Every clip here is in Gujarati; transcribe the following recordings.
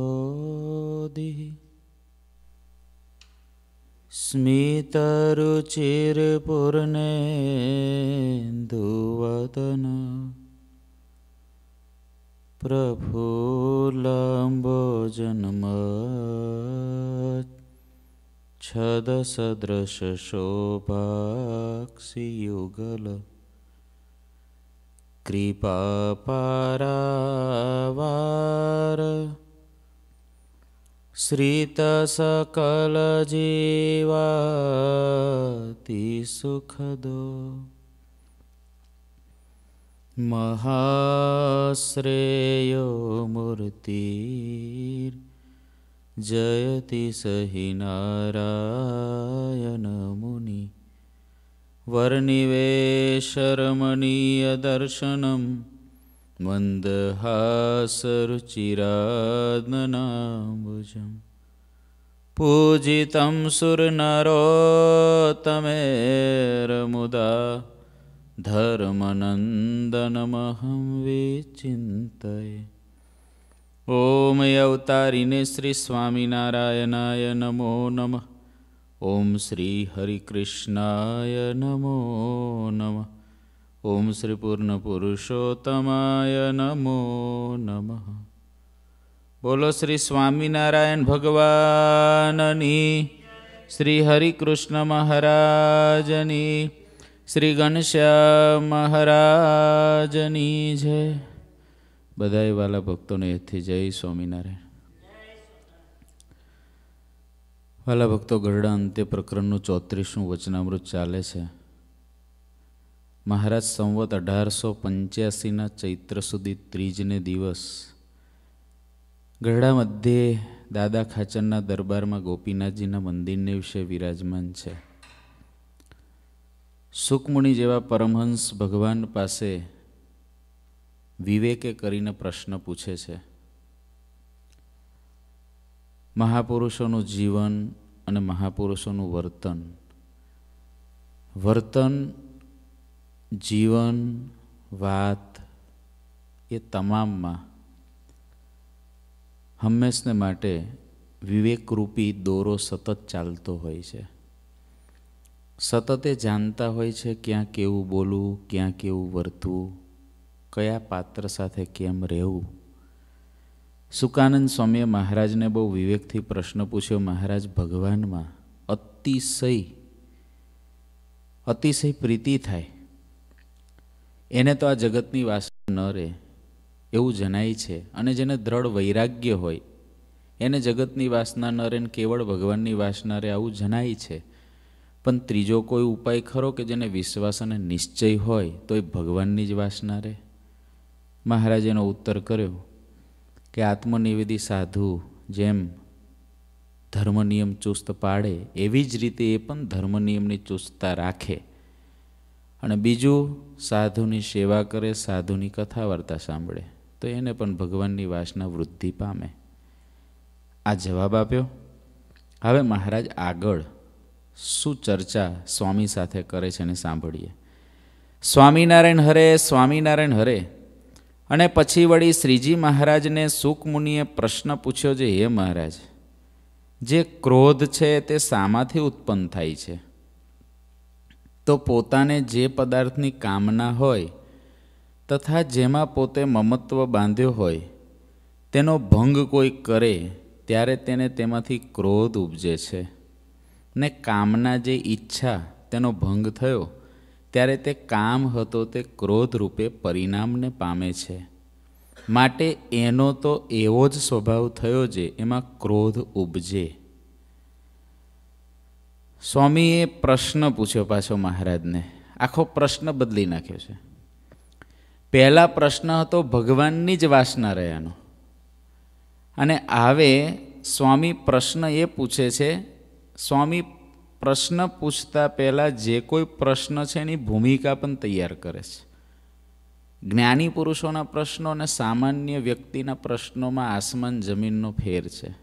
सदानन्दम्बोधिः स्मितरुचिर्पूर्णेन्दुवदन प्रफुल्लम्बोजन्मच्छदसदृशशोभाक्षियुगल कृपापारावार श्रितसकलजीवातिसुखदो महाश्रेयो मूर्तिर्जयति सहि नारायणमुनि वर्णिवेशरमणीयदर्शनं मन्दहासरुचिरादनाम्बुजं पूजितं सुरनरोतमेरमुदा धर्मनन्दनमहं विचिन्तये। ॐ अवतारिणे श्रीस्वामिनारायणाय नमो नमः। ઓમ શ્રી હરિકૃષ્ણાય નમો નમઃ. ઓમ શ્રી પૂર્ણ પુરુષોત્તમાય નમો નમઃ. બોલો શ્રી સ્વામિનારાયણ ભગવાનની, શ્રી હરિકૃષ્ણ મહારાજની, શ્રી ઘનશ્યામ મહારાજની જય. બધાએ વાલા ભક્તોને એથી જય સ્વામિનારાયણ. વાલા ભક્તો ગરડા અંત્ય પ્રકરણનું ચોત્રીસનું વચનામૃત ચાલે છે. મહારાજ સંવત અઢારસો પંચ્યાસીના ચૈત્ર સુધી ત્રીજને દિવસ. ગરડા મધ્યે દાદા ખાચરના દરબારમાં ગોપીનાથજીના મંદિરને વિશે વિરાજમાન છે. સુકમુનિ જેવા પરમહંસ ભગવાન પાસે વિવેકે કરીને પ્રશ્ન પૂછે છે. મહાપુરુષોનું જીવન અને મહાપુરુષોનું વર્તન. વર્તન, જીવન, વાત એ તમામમાં હંમેશને માટે વિવેકરૂપી દોરો સતત ચાલતો હોય છે. સતત જાણતા હોય છે ક્યાં કેવું બોલવું, ક્યાં કેવું વર્તવું, કયા પાત્ર સાથે કેમ રહેવું. સુકાનંદ સ્વામીએ મહારાજને બહુ વિવેકથી પ્રશ્ન પૂછ્યો, મહારાજ, ભગવાનમાં અતિશય અતિશય પ્રીતિ થાય. એને તો આ જગતની વાસના ન રહે. એવું જણાય છે. અને જેને દ્રઢ વૈરાગ્ય હોય, એને જગતની વાસના ન રહે કેવળ ભગવાનની વાસના રહે આવું જણાય છે. પણ ત્રીજો કોઈ ઉપાય ખરો કે જેને વિશ્વાસ અને નિશ્ચય હોય, તો એ ભગવાનની જ વાસના રહે? મહારાજ એનો ઉત્તર કર્યો કે આત્મનિવેદી સાધુ જેમ ધર્મ નિયમ ચુસ્ત પાડે, એવી જ રીતે એ પણ ધર્મ નિયમની ચુસ્તતા રાખે. અને બીજું, સાધુની સેવા કરે, સાધુની કથા વાર્તા સાંભળે. તો એને પણ ભગવાનની વાસના વૃદ્ધિ પામે. આ જવાબ આપ્યો. હવે મહારાજ આગળ શું ચર્ચા સ્વામી સાથે કરે છે એને સાંભળીએ. સ્વામિનારાયણ હરે સ્વામિનારાયણ હરે. અને પછી વળી શ્રીજી મહારાજને સુકમુનિએ પ્રશ્ન પૂછ્યો છે હે મહારાજ, જે ક્રોધ છે તે શામાંથી ઉત્પન્ન થાય છે? તો પોતાને જે પદાર્થની કામના હોય તથા જેમાં પોતે મમત્વ બાંધ્યો હોય, તેનો ભંગ કોઈ કરે ત્યારે તેને તેમાંથી ક્રોધ ઉપજે છે. ને કામના જે ઈચ્છા, તેનો ભંગ થયો ત્યારે તે કામ હતો તે ક્રોધ રૂપે પરિણામને પામે છે. માટે એનો તો એવો જ સ્વભાવ થયો છે એમાં ક્રોધ ઉપજે. સ્વામીએ પ્રશ્ન પૂછ્યો પાછો મહારાજને. આખો પ્રશ્ન બદલી નાખ્યો છે. પહેલા પ્રશ્ન હતો ભગવાનની જ વાસના રહ્યાનો અને હવે સ્વામી પ્રશ્ન એ પૂછે છે, સ્વામી પ્રશ્ન પૂછતા પહેલાં જે કોઈ પ્રશ્ન છે એની ભૂમિકા પણ તૈયાર કરે છે. જ્ઞાની પુરુષોના પ્રશ્નો અને સામાન્ય વ્યક્તિના પ્રશ્નોમાં આસમાન જમીનનો ફેર છે.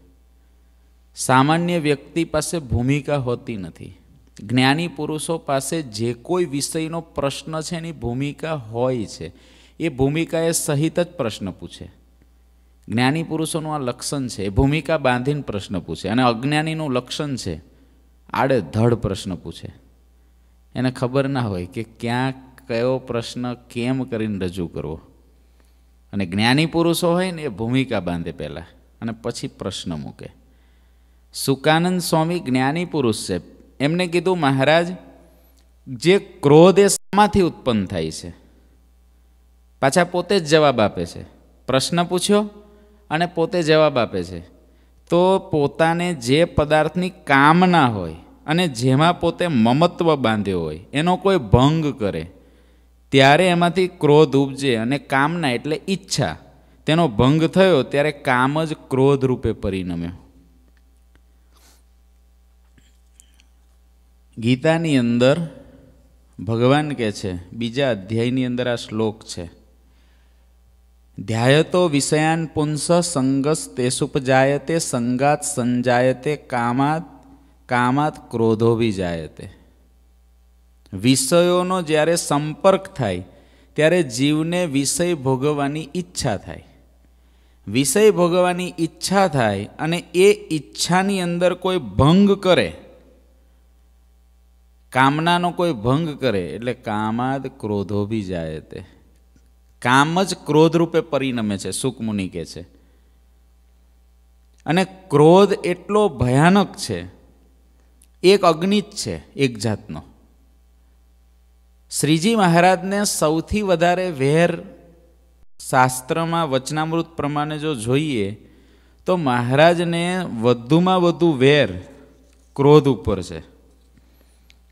સામાન્ય વ્યક્તિ પાસે ભૂમિકા હોતી નથી. જ્ઞાની પુરુષો પાસે જે કોઈ વિષયનો પ્રશ્ન છે એની ભૂમિકા હોય છે. એ ભૂમિકાએ સહિત જ પ્રશ્ન પૂછે. જ્ઞાની પુરુષોનું આ લક્ષણ છે. એ ભૂમિકા બાંધીને પ્રશ્ન પૂછે. અને અજ્ઞાનીનું લક્ષણ છે આડે ધડ પ્રશ્ન પૂછે. એને ખબર ના હોય કે ક્યાં કયો પ્રશ્ન કેમ કરીને રજૂ કરવો. અને જ્ઞાની પુરુષો હોય ને એ ભૂમિકા બાંધે પહેલાં અને પછી પ્રશ્ન મૂકે. સુકાનંદ સ્વામી જ્ઞાની પુરુષ છે. એમને કીધું, મહારાજ, જે ક્રોધ એ શામાંથી ઉત્પન્ન થાય છે? પાછા પોતે જ જવાબ આપે છે. પ્રશ્ન પૂછ્યો અને પોતે જવાબ આપે છે. તો પોતાને જે પદાર્થની કામના હોય અને જેમાં પોતે મમત્વ બાંધ્યો હોય, એનો કોઈ ભંગ કરે. ત્યારે એમાંથી ક્રોધ ઉપજે અને કામના એટલે ઈચ્છા. તેનો ભંગ થયો ત્યારે કામ જ ક્રોધ રૂપે પરિણમ્યો. ગીતાની અંદર ભગવાન કહે છે, બીજા અધ્યાયની અંદર આ શ્લોક છે. ધ્યાયતો વિષયાન પુંસ સંગસ તેસુપજાયતે સંગાત સંજાયતે, કામાત કામાત ક્રોધો બી જાયતે વિષયોનો જ્યારે સંપર્ક થાય, ત્યારે જીવને વિષય ભોગવવાની ઈચ્છા થાય. વિષય ભોગવવાની ઈચ્છા થાય અને એ ઈચ્છાની અંદર કોઈ ભંગ કરે, કામનાનો કોઈ ભંગ કરે, એટલે કામાદ ક્રોધો બી જાય તે કામ જ ક્રોધ રૂપે પરિણમે છે સુકમુનિ કે છે. અને ક્રોધ એટલો ભયાનક છે, એક અગ્નિ જ છે, એક જાતનો. શ્રીજી મહારાજને સૌથી વધારે વેર શાસ્ત્રમાં વચનામૃત પ્રમાણે જો જોઈએ, તો મહારાજને વધુમાં વધુ વેર ક્રોધ ઉપર છે.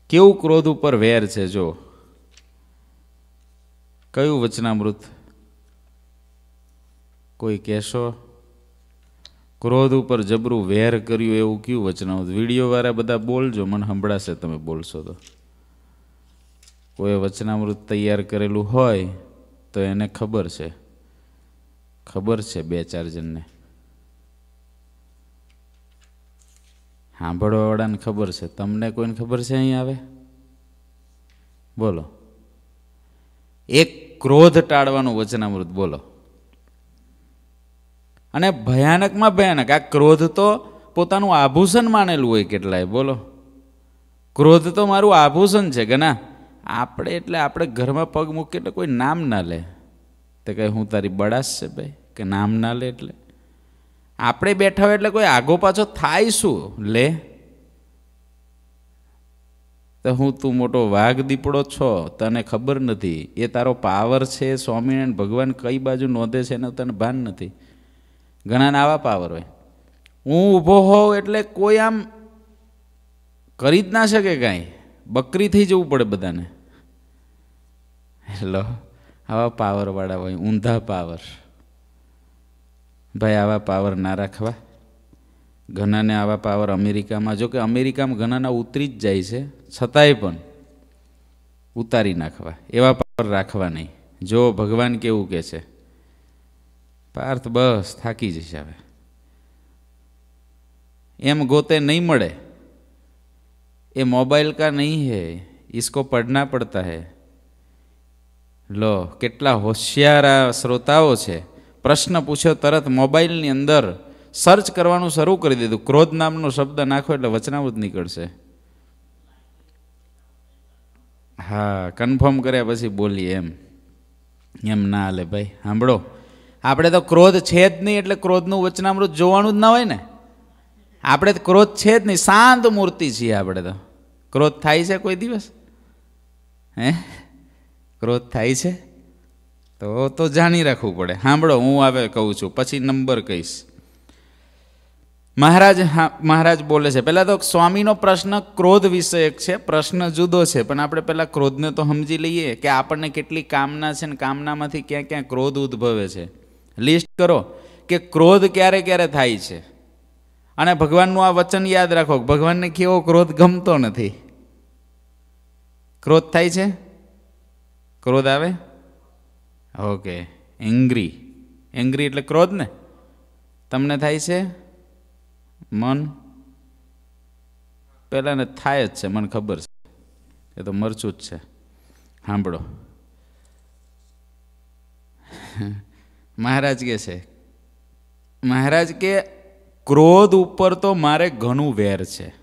કેવું ક્રોધ ઉપર વેર છે જો? કયું વચનામૃત? કોઈ કહેશો? ક્રોધ ઉપર જબરું વેર કર્યું એવું કયું વચનામૃત? વિડીયોવાળા બધા બોલજો, મને સંભળાશે તમે બોલશો તો. કોઈ વચનામૃત તૈયાર કરેલું હોય તો એને ખબર છે. ખબર છે બે ચાર જણને. સાંભળવાવાળાને ખબર છે. તમને કોઈને ખબર છે અહીં આવે? બોલો. એક ક્રોધ ટાળવાનું વચનામૃત બોલો. અને ભયાનકમાં ભયાનક, આ ક્રોધ તો પોતાનું આભૂષણ માનેલું હોય કેટલાય, બોલો. ક્રોધ તો મારું આભૂષણ છે કે ના આપણે એટલે આપણે ઘરમાં પગ મૂકીએ એટલે કોઈ નામ ના લે. તો કહે, હું તારી બળાશ છે ભાઈ. કે, નામ ના લે એટલે. આપણે બેઠા હોય એટલે કોઈ આગો પાછો થાય શું? લે. તો હું તું મોટો વાઘ દીપડો છો, તને ખબર નથી. એ તારો પાવર છે, સ્વામિનારાયણ ભગવાન કઈ બાજુ નોંધે છે એનું તને ભાન નથી. ઘણાને આવા પાવર હોય. હું ઊભો હોઉં એટલે કોઈ આમ કરી જ ના શકે કાંઈ. બકરી થઈ જવું પડે બધાને. હેલો, આવા પાવરવાળા હોય, ઊંધા પાવર. ભાઈ, આવા પાવર ના રાખવા. ઘણાને આવા પાવર અમેરિકામાં જો કે અમેરિકામાં ઘણાના ઉતરી જ જાય છે છતાંય પણ ઉતારી નાખવા એવા પાવર રાખવા નહીં જો ભગવાન કેવું કે છે પાર્થ બસ થાકી જશે હવે એમ ગોતે નહીં મળે એ મોબાઈલ કા નહીં હે इसको पढ़ना પડતા હે લો કેટલા હોશિયાર શ્રોતાઓ છે પ્રશ્ન પૂછ્યો તરત મોબાઈલની અંદર સર્ચ કરવાનું શરૂ કરી દીધું. ક્રોધ નામનો શબ્દ નાખો એટલે વચનાવૃત નીકળશે. હા કન્ફર્મ કર્યા પછી બોલીએ એમ. એમ ના હાલે ભાઈ, સાંભળો. આપણે તો ક્રોધ છે જ નહીં એટલે ક્રોધનું વચનામૃત જોવાનું જ ના હોય ને. આપણે ક્રોધ છે જ નહીં, શાંત મૂર્તિ છીએ આપણે તો. ક્રોધ થાય છે કોઈ દિવસ? હે? ક્રોધ થાય છે? તો તો જાણી રાખવું પડે. સાંભળો, હું આવે કહું છું, પછી નંબર કહીશ. મહારાજ, હા, મહારાજ બોલે છે. પહેલાં તો સ્વામીનો પ્રશ્ન ક્રોધ વિષયક છે, પ્રશ્ન જુદો છે, પણ આપણે પહેલાં ક્રોધને તો સમજી લઈએ કે આપણને કેટલી કામના છે ને કામનામાંથી ક્યાં ક્યાં ક્રોધ ઉદ્ભવે છે. લિસ્ટ કરો કે ક્રોધ ક્યારે ક્યારે થાય છે. અને ભગવાનનું આ વચન યાદ રાખો ભગવાનને કેવો ક્રોધ ગમતો નથી. ક્રોધ થાય છે? ક્રોધ આવે? ઓકે. એંગ્રી. એંગ્રી એટલે ક્રોધ ને તમને થાય છે? મન પહેલાં ને થાય જ છે, મને ખબર છે. એ તો મરચું જ છે. સાંભળો. મહારાજ કે છે, મહારાજ કે ક્રોધ ઉપર તો મારે ઘણું વેર છે.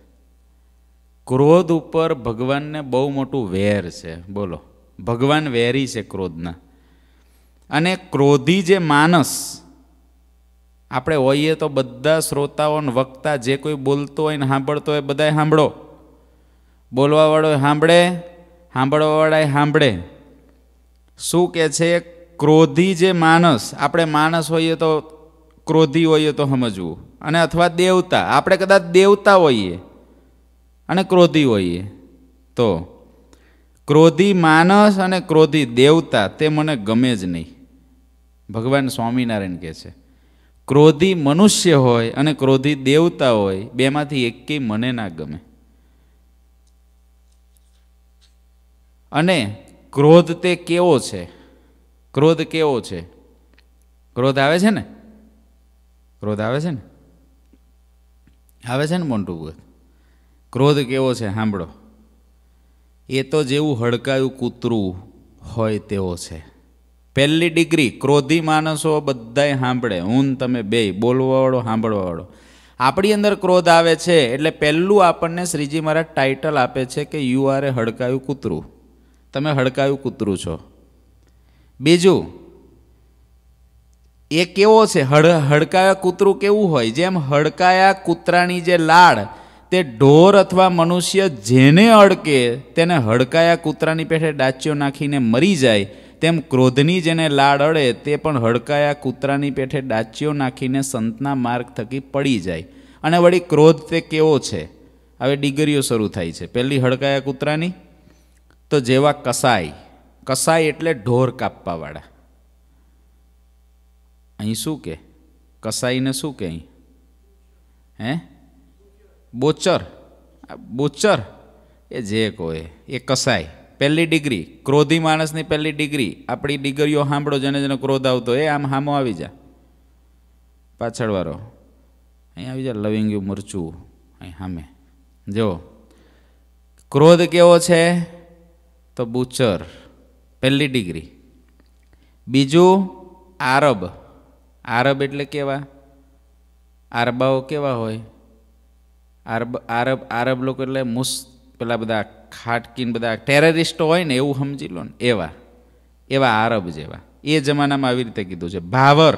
ક્રોધ ઉપર ભગવાનને બહુ મોટું વેર છે. બોલો. ભગવાન વેરી છે ક્રોધના. અને ક્રોધી જે માનસ આપણે હોઈએ તો બધા શ્રોતાઓને વક્તા જે કોઈ બોલતો હોય ને સાંભળતો હોય બધાય સાંભળો. બોલવાવાળો સાંભળે સાંભળવાવાળાએ સાંભળે. શું કહે છે? ક્રોધી જે માનસ આપણે માણસ હોઈએ તો ક્રોધી હોઈએ તો સમજવું. અને અથવા દેવતા, આપણે કદાચ દેવતા હોઈએ અને ક્રોધી હોઈએ. તો ક્રોધી માનસ અને ક્રોધી દેવતા, તે મને ગમે જ નહીં. ભગવાન સ્વામિનારાયણ કહે છે. ક્રોધી મનુષ્ય હોય અને ક્રોધી દેવતા હોય, બેમાંથી એકેય મને ના ગમે. અને ક્રોધ તે કેવો છે? ક્રોધ કેવો છે? ક્રોધ આવે છે ને? ક્રોધ આવે છે ને? આવે છે ને મોન્ટુ ક્રોધ કેવો છે? સાંભળો. એ તો જેવું હડકાયું કૂતરું હોય તેવો છે. પહેલી ડિગ્રી ક્રોધી માણસો બધાય સાંભળે. હું તમે બે બોલવાવાળો, સાંભળવાવાળો. આપણી અંદર ક્રોધ આવે છે એટલે પહેલું આપણને શ્રીજી મહારાજ ટાઇટલ આપે છે કે યુ આર એ હડકાયું કૂતરું. તમે હડકાયું કૂતરું છો. બીજું, એ કેવો છે? હડ, હડકાયા કૂતરું કેવું હોય? જેમ હડકાયા કૂતરાની જે લાડ તે ઢોર અથવા મનુષ્ય જેને અડકે, તેને હડકાયા કૂતરાની પેઠે ડાચ્યો નાખીને મરી જાય તેમ ક્રોધની જેને લાડ અડે તે પણ હડકાયા કૂતરાની પેઠે ડાચીઓ નાખીને સંતના માર્ગ થકી પડી જાય. અને વળી ક્રોધ તે કેવો છે? હવે ડિગરીઓ શરૂ થાય છે. પહેલી હડકાયા કૂતરાની? તો જેવા કસાઈ. કસાઈ એટલે ઢોર કાપવાવાળા. અહીં શું કે? કસાઈને શું કે અહીં? હે? બોચર. બોચર? એ જે કોઈ. એ કસાઈ. પહેલી ડિગ્રી, ક્રોધી માણસની પહેલી ડિગ્રી, આપણી ડિગ્રીઓ સાંભળો જેને જેને ક્રોધ આવતો એ આમ હામો આવી જા. પાછળવાળો અહીં આવી જા યુ મરચું, અહીં સામે જો ક્રોધ કેવો છે? તો બુચર, પહેલી ડિગ્રી. બીજું, આરબ. આરબ એટલે કેવા? આરબાઓ કેવા હોય? આરબ આરબ આરબ લોકો એટલે મુસ પેલા બધા ખાટકીન બધા ટેરરિસ્ટો હોય ને એવું સમજી લો ને, એવા એવા આરબ જેવા. એ જમાનામાં આવી રીતે કીધું છે. ભાવર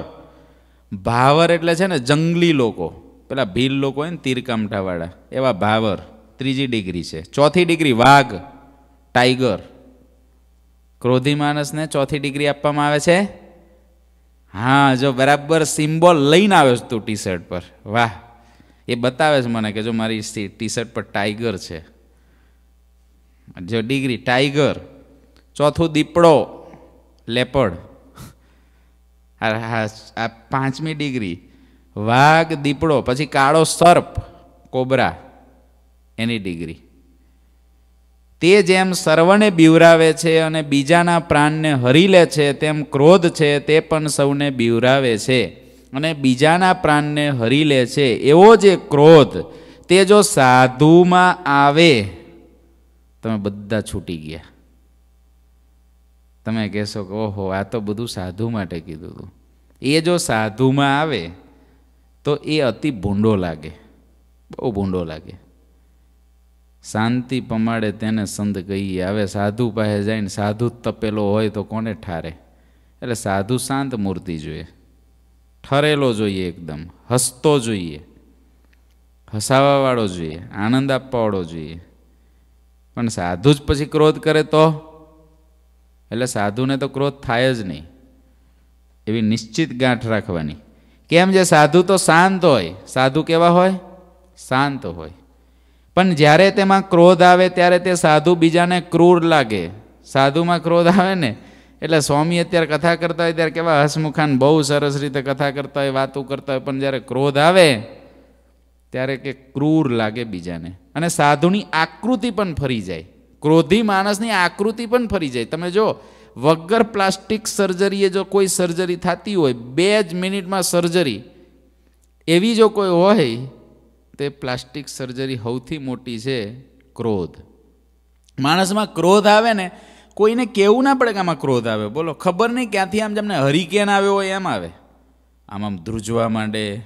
ભાવર એટલે છે ને જંગલી લોકો. પેલા ભીલ લોકો હોય ને તીરકામઠાવાળા, એવા ભાવર, ત્રીજી ડિગ્રી છે. ચોથી ડિગ્રી વાઘ, ટાઈગર. ક્રોધી માણસને ચોથી ડિગ્રી આપવામાં આવે છે? હા, જો બરાબર સિમ્બોલ લઈને આવ્યો છે તું ટી શર્ટ પર. વાહ. એ બતાવે છે મને કે જો મારી ટી શર્ટ પર ટાઈગર છે. જો ડિગ્રી, ટાઈગર, ચોથું દીપડો, લેપડ. આ પાંચમી ડિગ્રી. વાઘ, દીપડો, પછી કાળો સર્પ, કોબરા, એની ડિગ્રી. તે જેમ સર્વને બીવરાવે છે અને બીજાના પ્રાણને હરી લે છે, તેમ ક્રોધ છે, તે પણ સૌને બીવરાવે છે અને બીજાના પ્રાણને હરી લે છે. એવો જે ક્રોધ તે જો સાધુમાં આવે તમે બધા છૂટી ગયા. તમે કહેશો કે ઓહો, આ તો બધું સાધુ માટે કીધું હતું એ જો સાધુમાં આવે, તો એ અતિ ભૂંડો લાગે. બહુ ભૂંડો લાગે. શાંતિ પમાડે તેને સંત કહીએ, હવે સાધુ પાસે જઈને સાધુ તપેલો હોય તો કોને ઠારે? એટલે સાધુ શાંત મૂર્તિ જોઈએ. ઠરેલો જોઈએ એકદમ. હસતો જોઈએ. હસાવાવાળો જોઈએ. આનંદ આપવાવાળો જોઈએ. પણ સાધુ જ પછી ક્રોધ કરે તો? એટલે સાધુને તો ક્રોધ થાય જ નહીં. એવી નિશ્ચિત ગાંઠ રાખવાની. કેમ જે સાધુ તો શાંત હોય? સાધુ કેવા હોય? શાંત હોય. પણ જ્યારે તેમાં ક્રોધ આવે, ત્યારે તે સાધુ બીજાને ક્રૂર લાગે. સાધુમાં ક્રોધ આવે ને, એટલે સ્વામી અત્યારે કથા કરતા હોય, ત્યારે કેવા હસમુખાન બહુ સરસ રીતે કથા કરતા હોય, વાતો કરતા હોય, પણ જ્યારે ક્રોધ આવે, ત્યારે કે ક્રૂર લાગે બીજાને. અને સાધુની આકૃતિ પણ ફરી જાય. ક્રોધી માણસની આકૃતિ પણ ફરી જાય. તમે જો વગર પ્લાસ્ટિક સર્જરીએ જો કોઈ સર્જરી થતી હોય, બે જ મિનિટમાં સર્જરી. એવી જો કોઈ હોય, તે પ્લાસ્ટિક સર્જરી સૌથી મોટી છે ક્રોધ. માણસમાં ક્રોધ આવે ને, કોઈને કેવું ના પડે કે આમાં ક્રોધ આવે. બોલો, ખબર નહીં ક્યાંથી આમ જેમને હરિકેન આવ્યો હોય એમ આવે. આમ આમ ધ્રુજવા માંડે,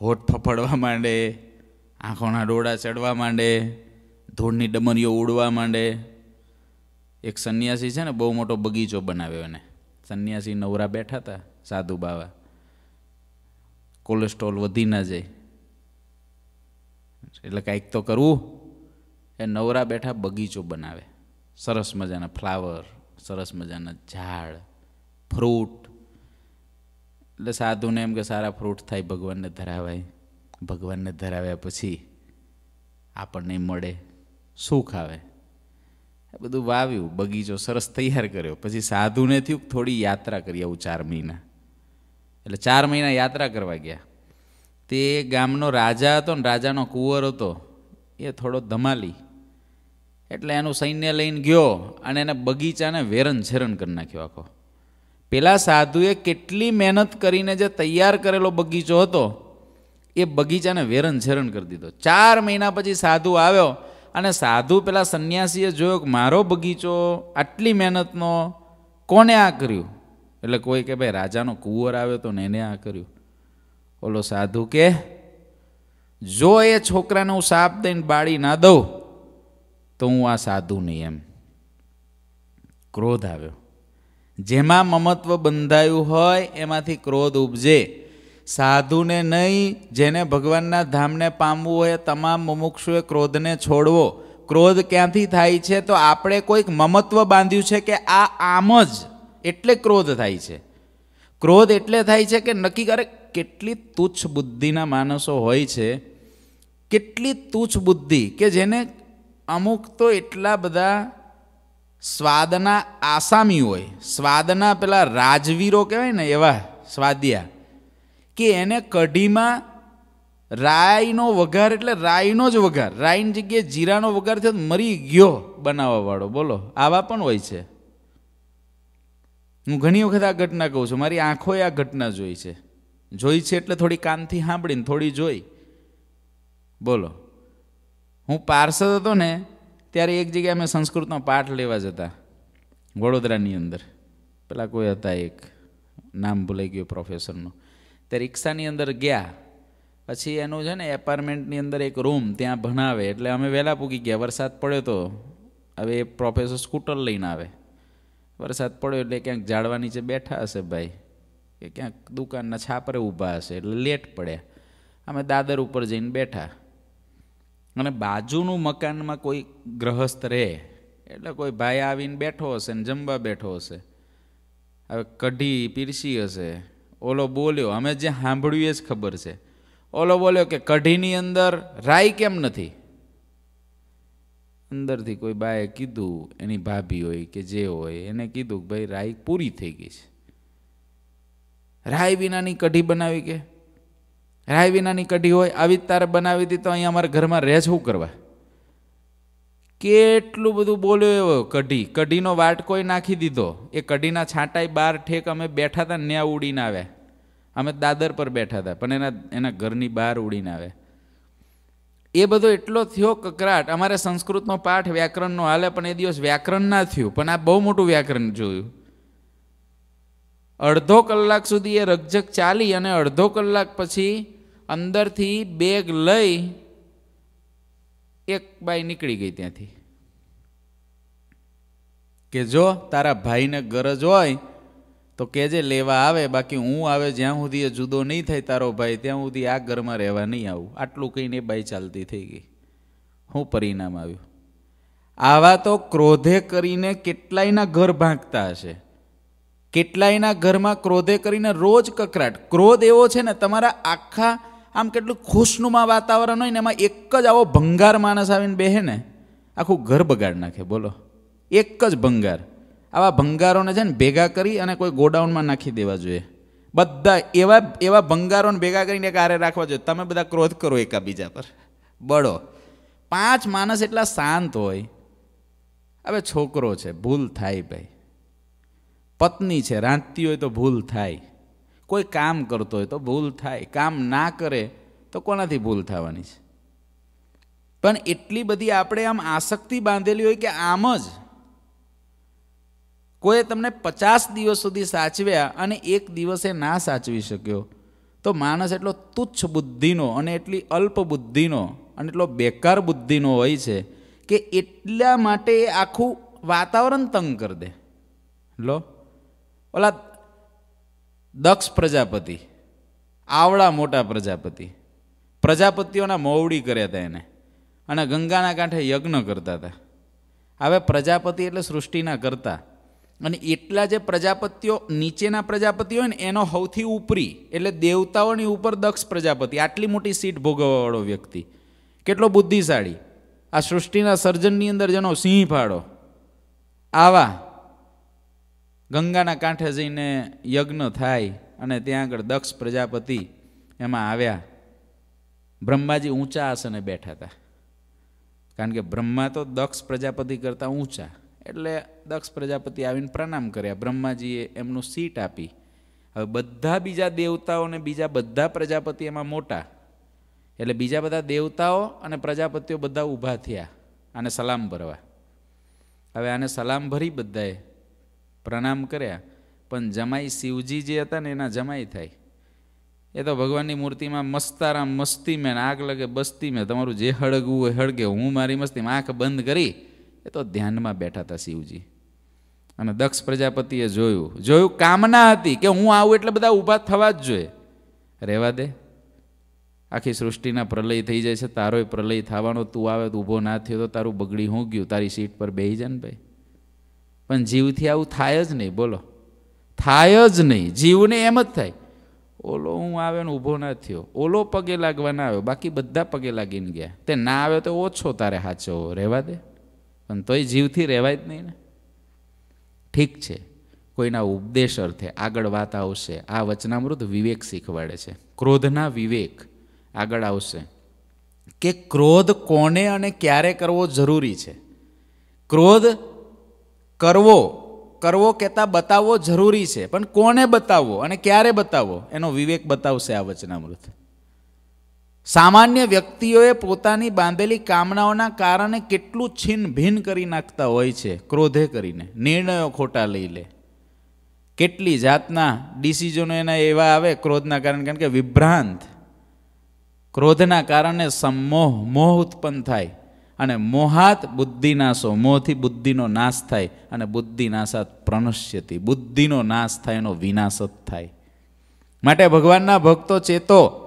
હોઠ ફફડવા માંડે આંખોના ડોળા ચડવા માંડે, ધૂળની ડમરીઓ ઉડવા માંડે. એક સંન્યાસી છે ને, બહુ મોટો બગીચો બનાવ્યો એને. સંન્યાસી નવરા બેઠા હતા, સાધુ બાવા. કોલેસ્ટ્રોલ વધી ના જાય. એટલે કાંઈક તો કરવું. એ નવરા બેઠા બગીચો બનાવે. સરસ મજાના ફ્લાવર, સરસ મજાના ઝાડ, ફ્રૂટ. એટલે સાધુને એમ કે, સારા ફ્રૂટ થાય, ભગવાનને ધરાવાય. ભગવાનને ધરાવ્યા પછી આપણને મળે, સુખ આવે. એ બધું વાવ્યું, બગીચો સરસ તૈયાર કર્યો. પછી સાધુને થયું થોડી યાત્રા કરી આવું ચાર મહિના. એટલે ચાર મહિના યાત્રા કરવા ગયા. તે ગામનો રાજા હતો ને, રાજાનો કુંવર હતો, એ થોડો ધમાલી. એટલે એનું સૈન્ય લઈને ગયો અને એને બગીચાને વેરન છેરણ કરી નાખ્યો આખો. પેલા સાધુએ કેટલી મહેનત કરીને જે તૈયાર કરેલો બગીચો હતો એ બગીચાને વેરણ ઝેરણ કરી દીધો. ચાર મહિના પછી સાધુ આવ્યો અને સાધુ પેલા સંન્યાસીએ જોયો કે મારો બગીચો આટલી મહેનતનો કોને આ કર્યું? એટલે કોઈ કે ભાઈ રાજાનો કુંવર આવ્યો તો ને એને આ કર્યું. ઓલો સાધુ કે, જો એ છોકરાને હું સાપ દઈને બાળી ના દઉં, તો હું આ સાધુ નહીં એમ. ક્રોધ આવ્યો. જેમાં મમત્વ બંધાયું હોય એમાંથી ક્રોધ ઉપજે. સાધુને નહીં, જેને ભગવાનના ધામને પામવું હોય, તમામ મુમુક્ષુએ ક્રોધને છોડવો. ક્રોધ ક્યાંથી થાય છે? તો આપણે કોઈક મમત્વ બાંધ્યું છે કે આ આમ જ એટલે ક્રોધ થાય છે. ક્રોધ એટલે થાય છે કે નક્કી કરે, કેટલી તુચ્છ બુદ્ધિના માણસો હોય છે, કેટલી તુચ્છ બુદ્ધિ કે જેને અમુક તો એટલા બધા સ્વાદના આસામી હોય. સ્વાદના પેલા રાજવીરો કહેવાય ને એવા, સ્વાદિયા. કે એને કઢીમાં રાઈનો વઘાર એટલે રાઈનો જ વઘાર. રાઈની જગ્યાએ જીરાનો વઘાર થયો મરી ગયો બનાવવાવાળો. બોલો, આવા પણ હોય છે. હું ઘણી વખત આ ઘટના કહું છું. મારી આંખોએ આ ઘટના જોઈ છે. જોઈ છે એટલે થોડી કાનથી સાંભળીને, થોડી જોઈ. બોલો. હું પાર્ષદ હતો ને, ત્યારે એક જગ્યાએ અમે સંસ્કૃતનો પાઠ લેવા જતા, વડોદરાની અંદર. પેલા કોઈ હતા એક, નામ ભૂલાઈ ગયું પ્રોફેસરનું તે રિક્ષાની અંદર ગયા. પછી એનું છે ને એપાર્ટમેન્ટની અંદર એક રૂમ ત્યાં ભણાવે. એટલે અમે વહેલા પૂગી ગયા. વરસાદ પડ્યો તો હવે એ પ્રોફેસર સ્કૂટર લઈને આવે. વરસાદ પડ્યો એટલે ક્યાંક ઝાડવા નીચે બેઠા હશે ભાઈ. કે ક્યાંક દુકાનના છાપરે ઊભા હશે એટલે લેટ પડ્યા. અમે દાદર ઉપર જઈને બેઠા. અને બાજુનું મકાનમાં કોઈ ગ્રહસ્થ રહે. એટલે કોઈ ભાઈ આવીને બેઠો હશે ને જમવા બેઠો હશે. હવે કઢી પીરસી હશે. ઓલો બોલ્યો, અમે જે સાંભળ્યું એ જ ખબર છે. ઓલો બોલ્યો કે, કઢીની અંદર રાઈ કેમ નથી? અંદરથી કોઈ બાએ કીધું, એની ભાભી હોય કે જે હોય, એને કીધું કે, ભાઈ, રાઈ પૂરી થઈ ગઈ છે. રાઈ વિનાની કઢી બનાવી કે? રાઈ વિનાની કઢી હોય, આવી જ તારે બનાવી હતી તો અહીંયા અમારા ઘરમાં રહે શું કરવા? કેટલું બધું બોલ્યો એવો કઢી. કઢીનો વાટકોય નાખી દીધો. એ કઢીના છાંટાઈ બાર ઠેક અમે બેઠા હતા ત્યાં ઉડીને આવ્યા. અમે દાદર પર બેઠા હતા, પણ એના એના ઘરની બહાર ઉડીને આવે. એ બધો એટલો થયો કકરાટ, અમારે સંસ્કૃતનો પાઠ વ્યાકરણનો હાલે, પણ એ દિવસ વ્યાકરણ ના થયું, પણ આ બહુ મોટું વ્યાકરણ જોયું. અડધો કલાક સુધી એ રકઝક ચાલી અને અડધો કલાક પછી અંદરથી બેગ લઈ એક બાઈ નીકળી ગઈ ત્યાંથી. કે જો તારા ભાઈને ગરજ હોય તો કેજે લેવા આવે, બાકી હું આવે જ્યાં સુધી એ જુદો નહીં થાય તારો ભાઈ, ત્યાં સુધી આ ઘરમાં રહેવા નહીં આવું. આટલું કહીને બાઈ ચાલતી થઈ ગઈ. હું પરિણામ આવ્યું. આવા તો ક્રોધે કરીને કેટલાયના ઘર ભાંગતા હશે. કેટલાયના ઘરમાં ક્રોધે કરીને રોજ કકરાટ. ક્રોધ એવો છે ને, તમારા આખા આમ કેટલું ખુશનુમા વાતાવરણ હોય ને, એમાં એક જ આવો ભંગાર માણસ આવીને બેહે ને, આખું ઘર બગાડ નાખે, બોલો. એક જ ભંગાર. આવા ભંગારોને છે ને ભેગા કરી અને કોઈ ગોડાઉનમાં નાખી દેવા જોઈએ. બધા એવા એવા ભંગારોને ભેગા કરીને કારે રાખવા જોઈએ. તમે બધા ક્રોધ કરો એકાબીજા પર. બળો. પાંચ માણસ એટલા શાંત હોય. હવે છોકરો છે, ભૂલ થાય ભાઈ. પત્ની છે, રાંધતી હોય તો ભૂલ થાય. કોઈ કામ કરતો હોય તો ભૂલ થાય. કામ ના કરે તો કોનાથી ભૂલ થવાની છે? પણ એટલી બધી આપણે આમ આસક્તિ બાંધેલી હોય કે આમ જ કોઈ તમને પચાસ દિવસ સુધી સાચવ્યા અને એક દિવસે ના સાચવી શક્યો. તો માણસ એટલો તુચ્છ બુદ્ધિનો અને એટલી અલ્પ બુદ્ધિનો અને એટલો બેકાર બુદ્ધિનો હોય છે કે એટલા માટે એ આખું વાતાવરણ તંગ કરી દે. લો. ઓલા દક્ષ પ્રજાપતિ, આવડા મોટા પ્રજાપતિ, પ્રજાપતિઓના મોવડી કર્યા હતા એને અને ગંગાના કાંઠે યજ્ઞ કરતા હતા હવે પ્રજાપતિ એટલે સૃષ્ટિના કરતા. અને એટલા જે પ્રજાપતિઓ નીચેના પ્રજાપતિ હોય ને, એનો સૌથી ઉપરી, એટલે દેવતાઓની ઉપર દક્ષ પ્રજાપતિ, આટલી મોટી સીટ ભોગવવાવાળો વ્યક્તિ. કેટલો બુદ્ધિશાળી. આ સૃષ્ટિના સર્જનની અંદર જેનો સિંહ ફાળો. આવા ગંગાના કાંઠે જઈને યજ્ઞ થાય અને ત્યાં આગળ દક્ષ પ્રજાપતિ એમાં આવ્યા. બ્રહ્માજી ઊંચા આસને બેઠા હતા. કારણ કે બ્રહ્મા તો દક્ષ પ્રજાપતિ કરતાં ઊંચા. એટલે દક્ષ પ્રજાપતિ આવીને પ્રણામ કર્યા. બ્રહ્માજીએ એમનું સીટ આપી. હવે બધા બીજા દેવતાઓને બીજા બધા પ્રજાપતિ એમાં મોટા. એટલે બીજા બધા દેવતાઓ અને પ્રજાપતિઓ બધા ઊભા થયા આને સલામ ભરવા. હવે આને સલામ ભરી બધાએ પ્રણામ કર્યા. પણ જમાઈ શિવજી જે હતા ને એના જમાઈ થાય. એ તો ભગવાનની મૂર્તિમાં મસ્તારામ મસ્તી મેં આગ લગે બસ્તી મેં તમારું જે હળગવું હોય હળગે, હું મારી મસ્તીમાં આંખ બંધ કરી એ તો ધ્યાનમાં બેઠા હતા શિવજી. અને દક્ષ પ્રજાપતિએ જોયું જોયું કામના હતી કે હું આવું એટલે બધા ઊભા થવા જ જોઈએ. રહેવા દે. આખી સૃષ્ટિના પ્રલય થઈ જાય છે, તારોય પ્રલય થવાનો, તું આવે તો ઊભો ના થયો તો તારું બગડી હું ગયું, તારી સીટ પર બેહી જાય ને ભાઈ. પણ જીવથી આવું થાય જ નહીં, બોલો. થાય જ નહીં, જીવને એમ જ થાય. ઓલો હું આવે ને ઊભો ના થયો, ઓલો પગે લાગવા ના આવ્યો, બાકી બધા પગે લાગીને ગયા. તે ના આવ્યો તો ઓછો તારે સાચો રહેવા દે. પણ તોય જીવથી રહેવાય જ નહીં ને. ઠીક છે, કોઈના ઉપદેશ અર્થે આગળ વાત આવશે. આ વચનામૃત વિવેક શીખવાડે છે. ક્રોધના વિવેક આગળ આવશે. કે ક્રોધ કોને અને ક્યારે કરવો જરૂરી છે? ક્રોધ કરવો કરવો કહેતા બતાવવો જરૂરી છે, પણ કોને બતાવવો અને ક્યારે બતાવવો? એનો વિવેક બતાવશે આ વચનામૃત. સામાન્ય વ્યક્તિઓએ પોતાની બાંધેલી કામનાઓના કારણે કેટલું છીન ભીન કરી નાખતા હોય છે, ક્રોધે કરીને, નિર્ણયો ખોટા લઈ લે. કેટલી જાતના ડિસિઝનો એના એવા આવે ક્રોધના કારણે, કારણ કે વિભ્રાંત. ક્રોધના કારણે સમોહ, મોહ ઉત્પન્ન થાય અને મોહાત બુદ્ધિનાશો, મોહથી બુદ્ધિનો નાશ થાય અને બુદ્ધિનાશાત પ્રનશ્યતી, બુદ્ધિનો નાશ થાય એનો વિનાશ જ થાય. માટે ભગવાનના ભક્તો ચેતો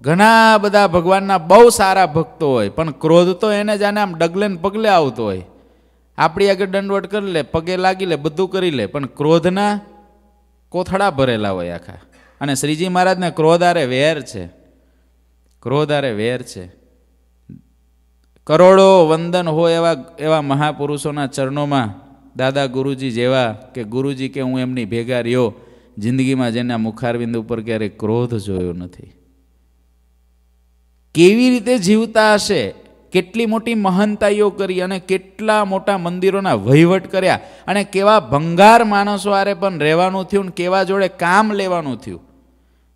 ઘણા બધા ભગવાનના બહુ સારા ભક્તો હોય, પણ ક્રોધ તો એને જાણે આમ ડગલે ને પગલે આવતો હોય. આપણી આગળ દંડવટ કરી લે, પગે લાગી લે, બધું કરી લે, પણ ક્રોધના કોથળા ભરેલા હોય આખા. અને શ્રીજી મહારાજને ક્રોધ આરે વેર છે. ક્રોધ આરે વેર છે. કરોડો વંદન હોય એવા એવા મહાપુરુષોના ચરણોમાં દાદા ગુરુજી જેવા કે ગુરુજી કે હું એમની ભેગા રહ્યો, જિંદગીમાં જેના મુખારવિંદ ઉપર ક્યારેય ક્રોધ જોયો નથી. કેવી રીતે જીવતા હશે? કેટલી મોટી મહાનતાઈઓ કરી અને કેટલા મોટા મંદિરોના વહીવટ કર્યા? અને કેવા ભંગાર માણસો આરે પણ રહેવાનું થયું ને કેવા જોડે કામ લેવાનું થયું?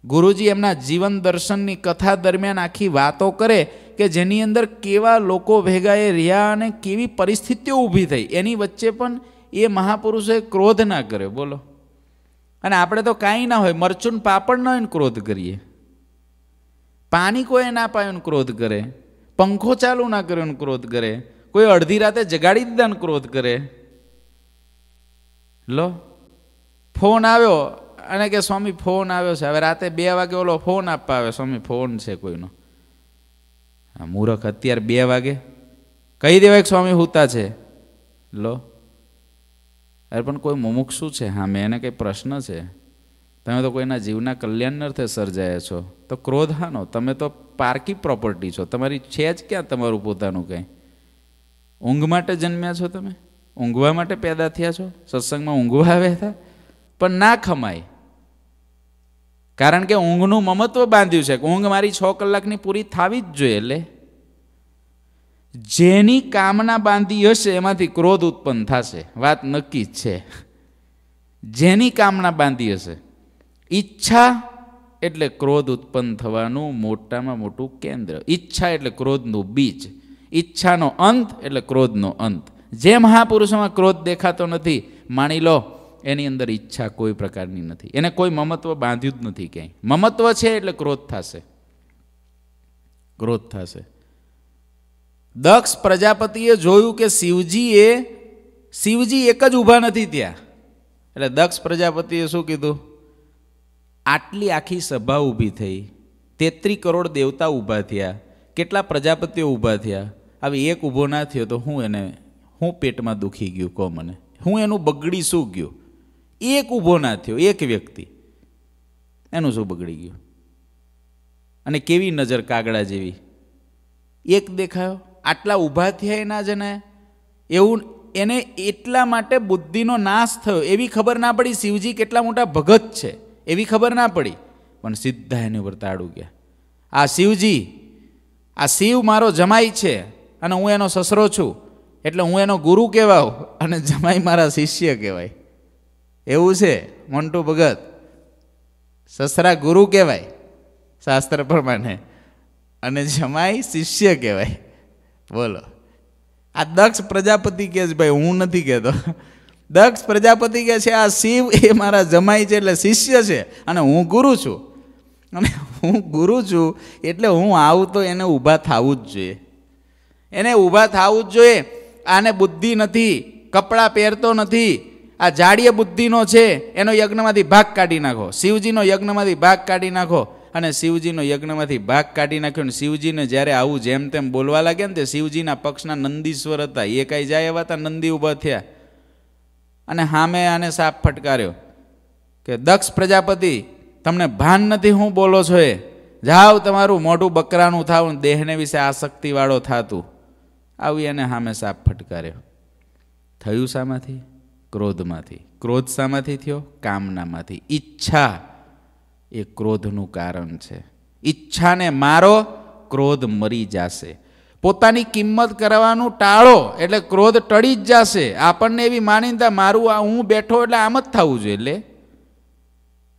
ગુરુજી એમના જીવન દર્શનની કથા દરમિયાન આખી વાતો કરે કે જેની અંદર કેવા લોકો ભેગાએ રહ્યા અને કેવી પરિસ્થિતિઓ ઊભી થઈ. એની વચ્ચે પણ એ મહાપુરુષે ક્રોધ ના કર્યો. બોલો. અને આપણે તો કાંઈ ના હોય, મરચું પાપડ ન હોય ને ક્રોધ કરીએ. પાણી કોઈ ના પાયું ક્રોધ કરે, પંખો ચાલુ ના કર્યો ક્રોધ કરે, કોઈ અડધી રાતે જગાડી દીધા ક્રોધ કરે. લો, ફોન આવ્યો અને કે, સ્વામી, ફોન આવ્યો છે. હવે રાતે બે વાગે ઓલો ફોન આપવા આવે સ્વામી, ફોન છે કોઈનો. આ મૂરખ અત્યારે બે વાગે. કહી દેવાય કે, સ્વામી, હુતા છે. લો, અરે, પણ કોઈ મુમુક્ષ છે? હા, મેં એને કંઈ પ્રશ્ન છે. તમે તો કોઈના જીવના કલ્યાણ અર્થે સર્જાયા છો. તો ક્રોધ હાનો? તમે તો પારકી પ્રોપર્ટી છો. તમારી છે જ ક્યાં તમારું પોતાનું કંઈ? ઊંઘ માટે જન્મ્યા છો તમે? ઊંઘવા માટે પેદા થયા છો? સત્સંગમાં ઊંઘવા આવ્યા હતા? પણ ના ખમાય. કારણ કે ઊંઘનું મમત્વ બાંધ્યું છે. કે ઊંઘ મારી છ કલાકની પૂરી થવી જ જોઈએ એટલે. જેની કામના બાંધી હશે એમાંથી ક્રોધ ઉત્પન્ન થશે. વાત નક્કી જ છે. જેની કામના બાંધી હશે. ઈચ્છા એટલે ક્રોધ ઉત્પન્ન થવાનું મોટામાં મોટું કેન્દ્ર. ઈચ્છા એટલે ક્રોધનું બીજ. ઈચ્છાનો અંત એટલે ક્રોધનો અંત. જે મહાપુરુષોમાં ક્રોધ દેખાતો નથી, માની લો, એની અંદર ઈચ્છા કોઈ પ્રકારની નથી. એને કોઈ મમત્વ બાંધ્યું જ નથી ક્યાંય. મમત્વ છે એટલે ક્રોધ થશે. ક્રોધ થશે. દક્ષ પ્રજાપતિએ જોયું કે શિવજીએ, શિવજી એક જ ઊભા નથી ત્યાં. એટલે દક્ષ પ્રજાપતિએ શું કીધું? આટલી આખી સભા ઊભી થઈ. તેત્રી કરોડ દેવતા ઊભા થયા. કેટલા પ્રજાપતિઓ ઊભા થયા. હવે એક ઊભો ના થયો તો હું એને, હું પેટમાં દુખી ગયું કહો મને. હું એનું બગડી શું ગયું? એક ઊભો ના થયો, એક વ્યક્તિ. એનું શું બગડી ગયું? અને કેવી નજર કાગડા જેવી? એક દેખાયો. આટલા ઊભા થયા એના જને એવું એને એટલા માટે બુદ્ધિનો નાશ થયો. એવી ખબર ના પડી શિવજી કેટલા મોટા ભગત છે. એવી ખબર ના પડી. પણ સીધા એની ઉપર તાળું ગયા. આ શિવજી, આ શિવ મારો જમાઈ છે અને હું એનો સસરો છું. એટલે હું એનો ગુરુ કહેવાઉં અને જમાઈ મારા શિષ્ય કહેવાય. એવું છે, મોન્ટુ ભગત. સસરા ગુરુ કહેવાય, શાસ્ત્ર પ્રમાણે. અને જમાઈ શિષ્ય કહેવાય. બોલો. આ દક્ષ પ્રજાપતિ કહે છે, ભાઈ, હું નથી કહેતો. દક્ષ પ્રજાપતિ કહે છે, આ શિવ એ મારા જમાઈ છે એટલે શિષ્ય છે અને હું ગુરુ છું. અને હું ગુરુ છું એટલે હું આવું તો એને ઊભા થવું જ જોઈએ. એને ઊભા થવું જ જોઈએ. આને બુદ્ધિ નથી, કપડાં પહેરતો નથી. આ જાડીય બુદ્ધિનો છે, એનો યજ્ઞમાંથી ભાગ કાઢી નાખો. શિવજીનો યજ્ઞમાંથી ભાગ કાઢી નાખો અને શિવજીનો યજ્ઞમાંથી ભાગ કાઢી નાખ્યો અને શિવજીને જ્યારે આવું જેમ તેમ બોલવા લાગે ને તે શિવજીના પક્ષના નંદીશ્વર હતા. એ કાંઈ જાય એવા હતા નંદી ઊભા થયા. અને સામે આને સાપ ફટકાર્યો કે, દક્ષ પ્રજાપતિ, તમને ભાન નથી હું બોલો છો એ? જાઓ તમારું મોઢું બકરાનું થાવું દેહને વિશે આસક્તિવાળો થાતું. આવી એને સામે સાપ ફટકાર્યો. થયું શામાંથી? ક્રોધમાંથી. ક્રોધ શામાંથી થયો? કામનામાંથી. ઈચ્છા એ ક્રોધનું કારણ છે. ઈચ્છાને મારો, ક્રોધ મરી જશે. પોતાની કિંમત કરવાનું ટાળો એટલે ક્રોધ ટળી જ જશે. આપણને એવી માનીતા મારું આ હું બેઠો એટલે આમ જ થવું જોઈએ. એટલે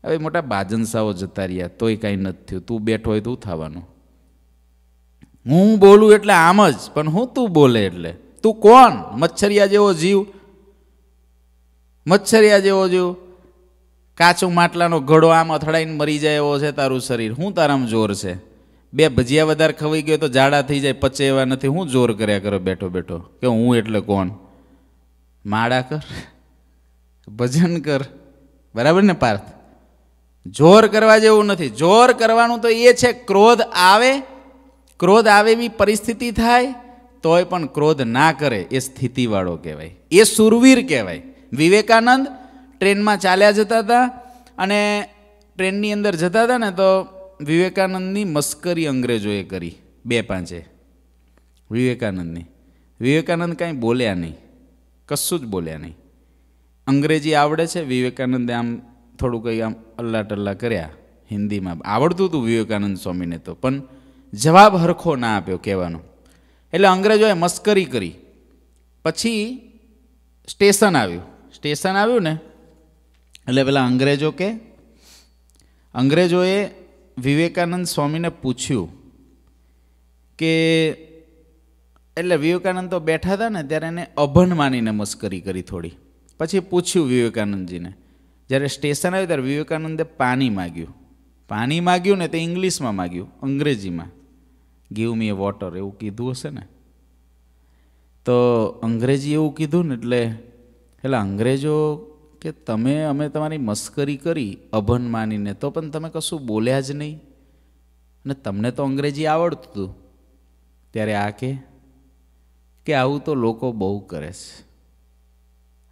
હવે મોટા બાજનસાઓ જતા રહ્યા, તોય કાંઈ નથી થયું. તું બેઠો હોય તું થવાનું? હું બોલું એટલે આમ જ, પણ હું તું બોલે એટલે. તું કોણ? મચ્છરિયા જેવો જીવ. મચ્છરિયા જેવો જીવ? કાચું માટલાનો ઘડો આમ અથડાઈને મરી જાય એવો છે તારું શરીર. હું તારામાં જોર છે? બે ભજીયા વધારે ખવાઈ ગયો તો જાડા થઈ જાય, પચે એવા નથી. હું જોર કર્યા કરો બેઠો બેઠો. કે હું એટલે કોણ? માળા કર. ભજન કર. બરાબર ને પાર્થ? જોર કરવા જેવું નથી. જોર કરવાનું તો એ છે, ક્રોધ આવે ક્રોધ આવે એવી પરિસ્થિતિ થાય, તોય પણ ક્રોધ ના કરે એ સ્થિતિવાળો કહેવાય. એ સુરવીર કહેવાય. વિવેકાનંદ ટ્રેનમાં ચાલ્યા જતા હતા અને ટ્રેનની અંદર જતા હતા ને તો વિવેકાનંદની મસ્કરી અંગ્રેજોએ કરી, બે પાંચે. વિવેકાનંદની. વિવેકાનંદ કાંઈ બોલ્યા નહીં. કશું જ બોલ્યા નહીં. અંગ્રેજી આવડે છે, વિવેકાનંદે આમ થોડું કંઈ આમ અલ્લા ટલ્લા કર્યા હિન્દીમાં. આવડતું હતું વિવેકાનંદ સ્વામીને તો, પણ જવાબ હરખો ના આપ્યો કહેવાનો. એટલે અંગ્રેજોએ મસ્કરી કરી. પછી સ્ટેશન આવ્યું. સ્ટેશન આવ્યું ને, એટલે પેલા અંગ્રેજો કે, અંગ્રેજોએ વિવેકાનંદ સ્વામીને પૂછ્યું કે, એટલે વિવેકાનંદ તો બેઠા હતા ને, ત્યારે એને અભન માનીને મસ્કરી કરી થોડી. પછી પૂછ્યું વિવેકાનંદજીને, જ્યારે સ્ટેશન આવ્યું ત્યારે વિવેકાનંદે પાણી માગ્યું. પાણી માગ્યું ને તે ઇંગ્લિશમાં માગ્યું, અંગ્રેજીમાં. ગીવ મી એ વોટર એવું કીધું હશે ને. તો અંગ્રેજી એવું કીધું ને એટલે એટલે અંગ્રેજો કે તમે અમે તમારી મસ્કરી કરી અભન માનીને, તો પણ તમે કશું બોલ્યા જ નહીં. અને તમને તો અંગ્રેજી આવડતું. હતું ત્યારે આ કે કે આવું તો લોકો બહુ કરે છે.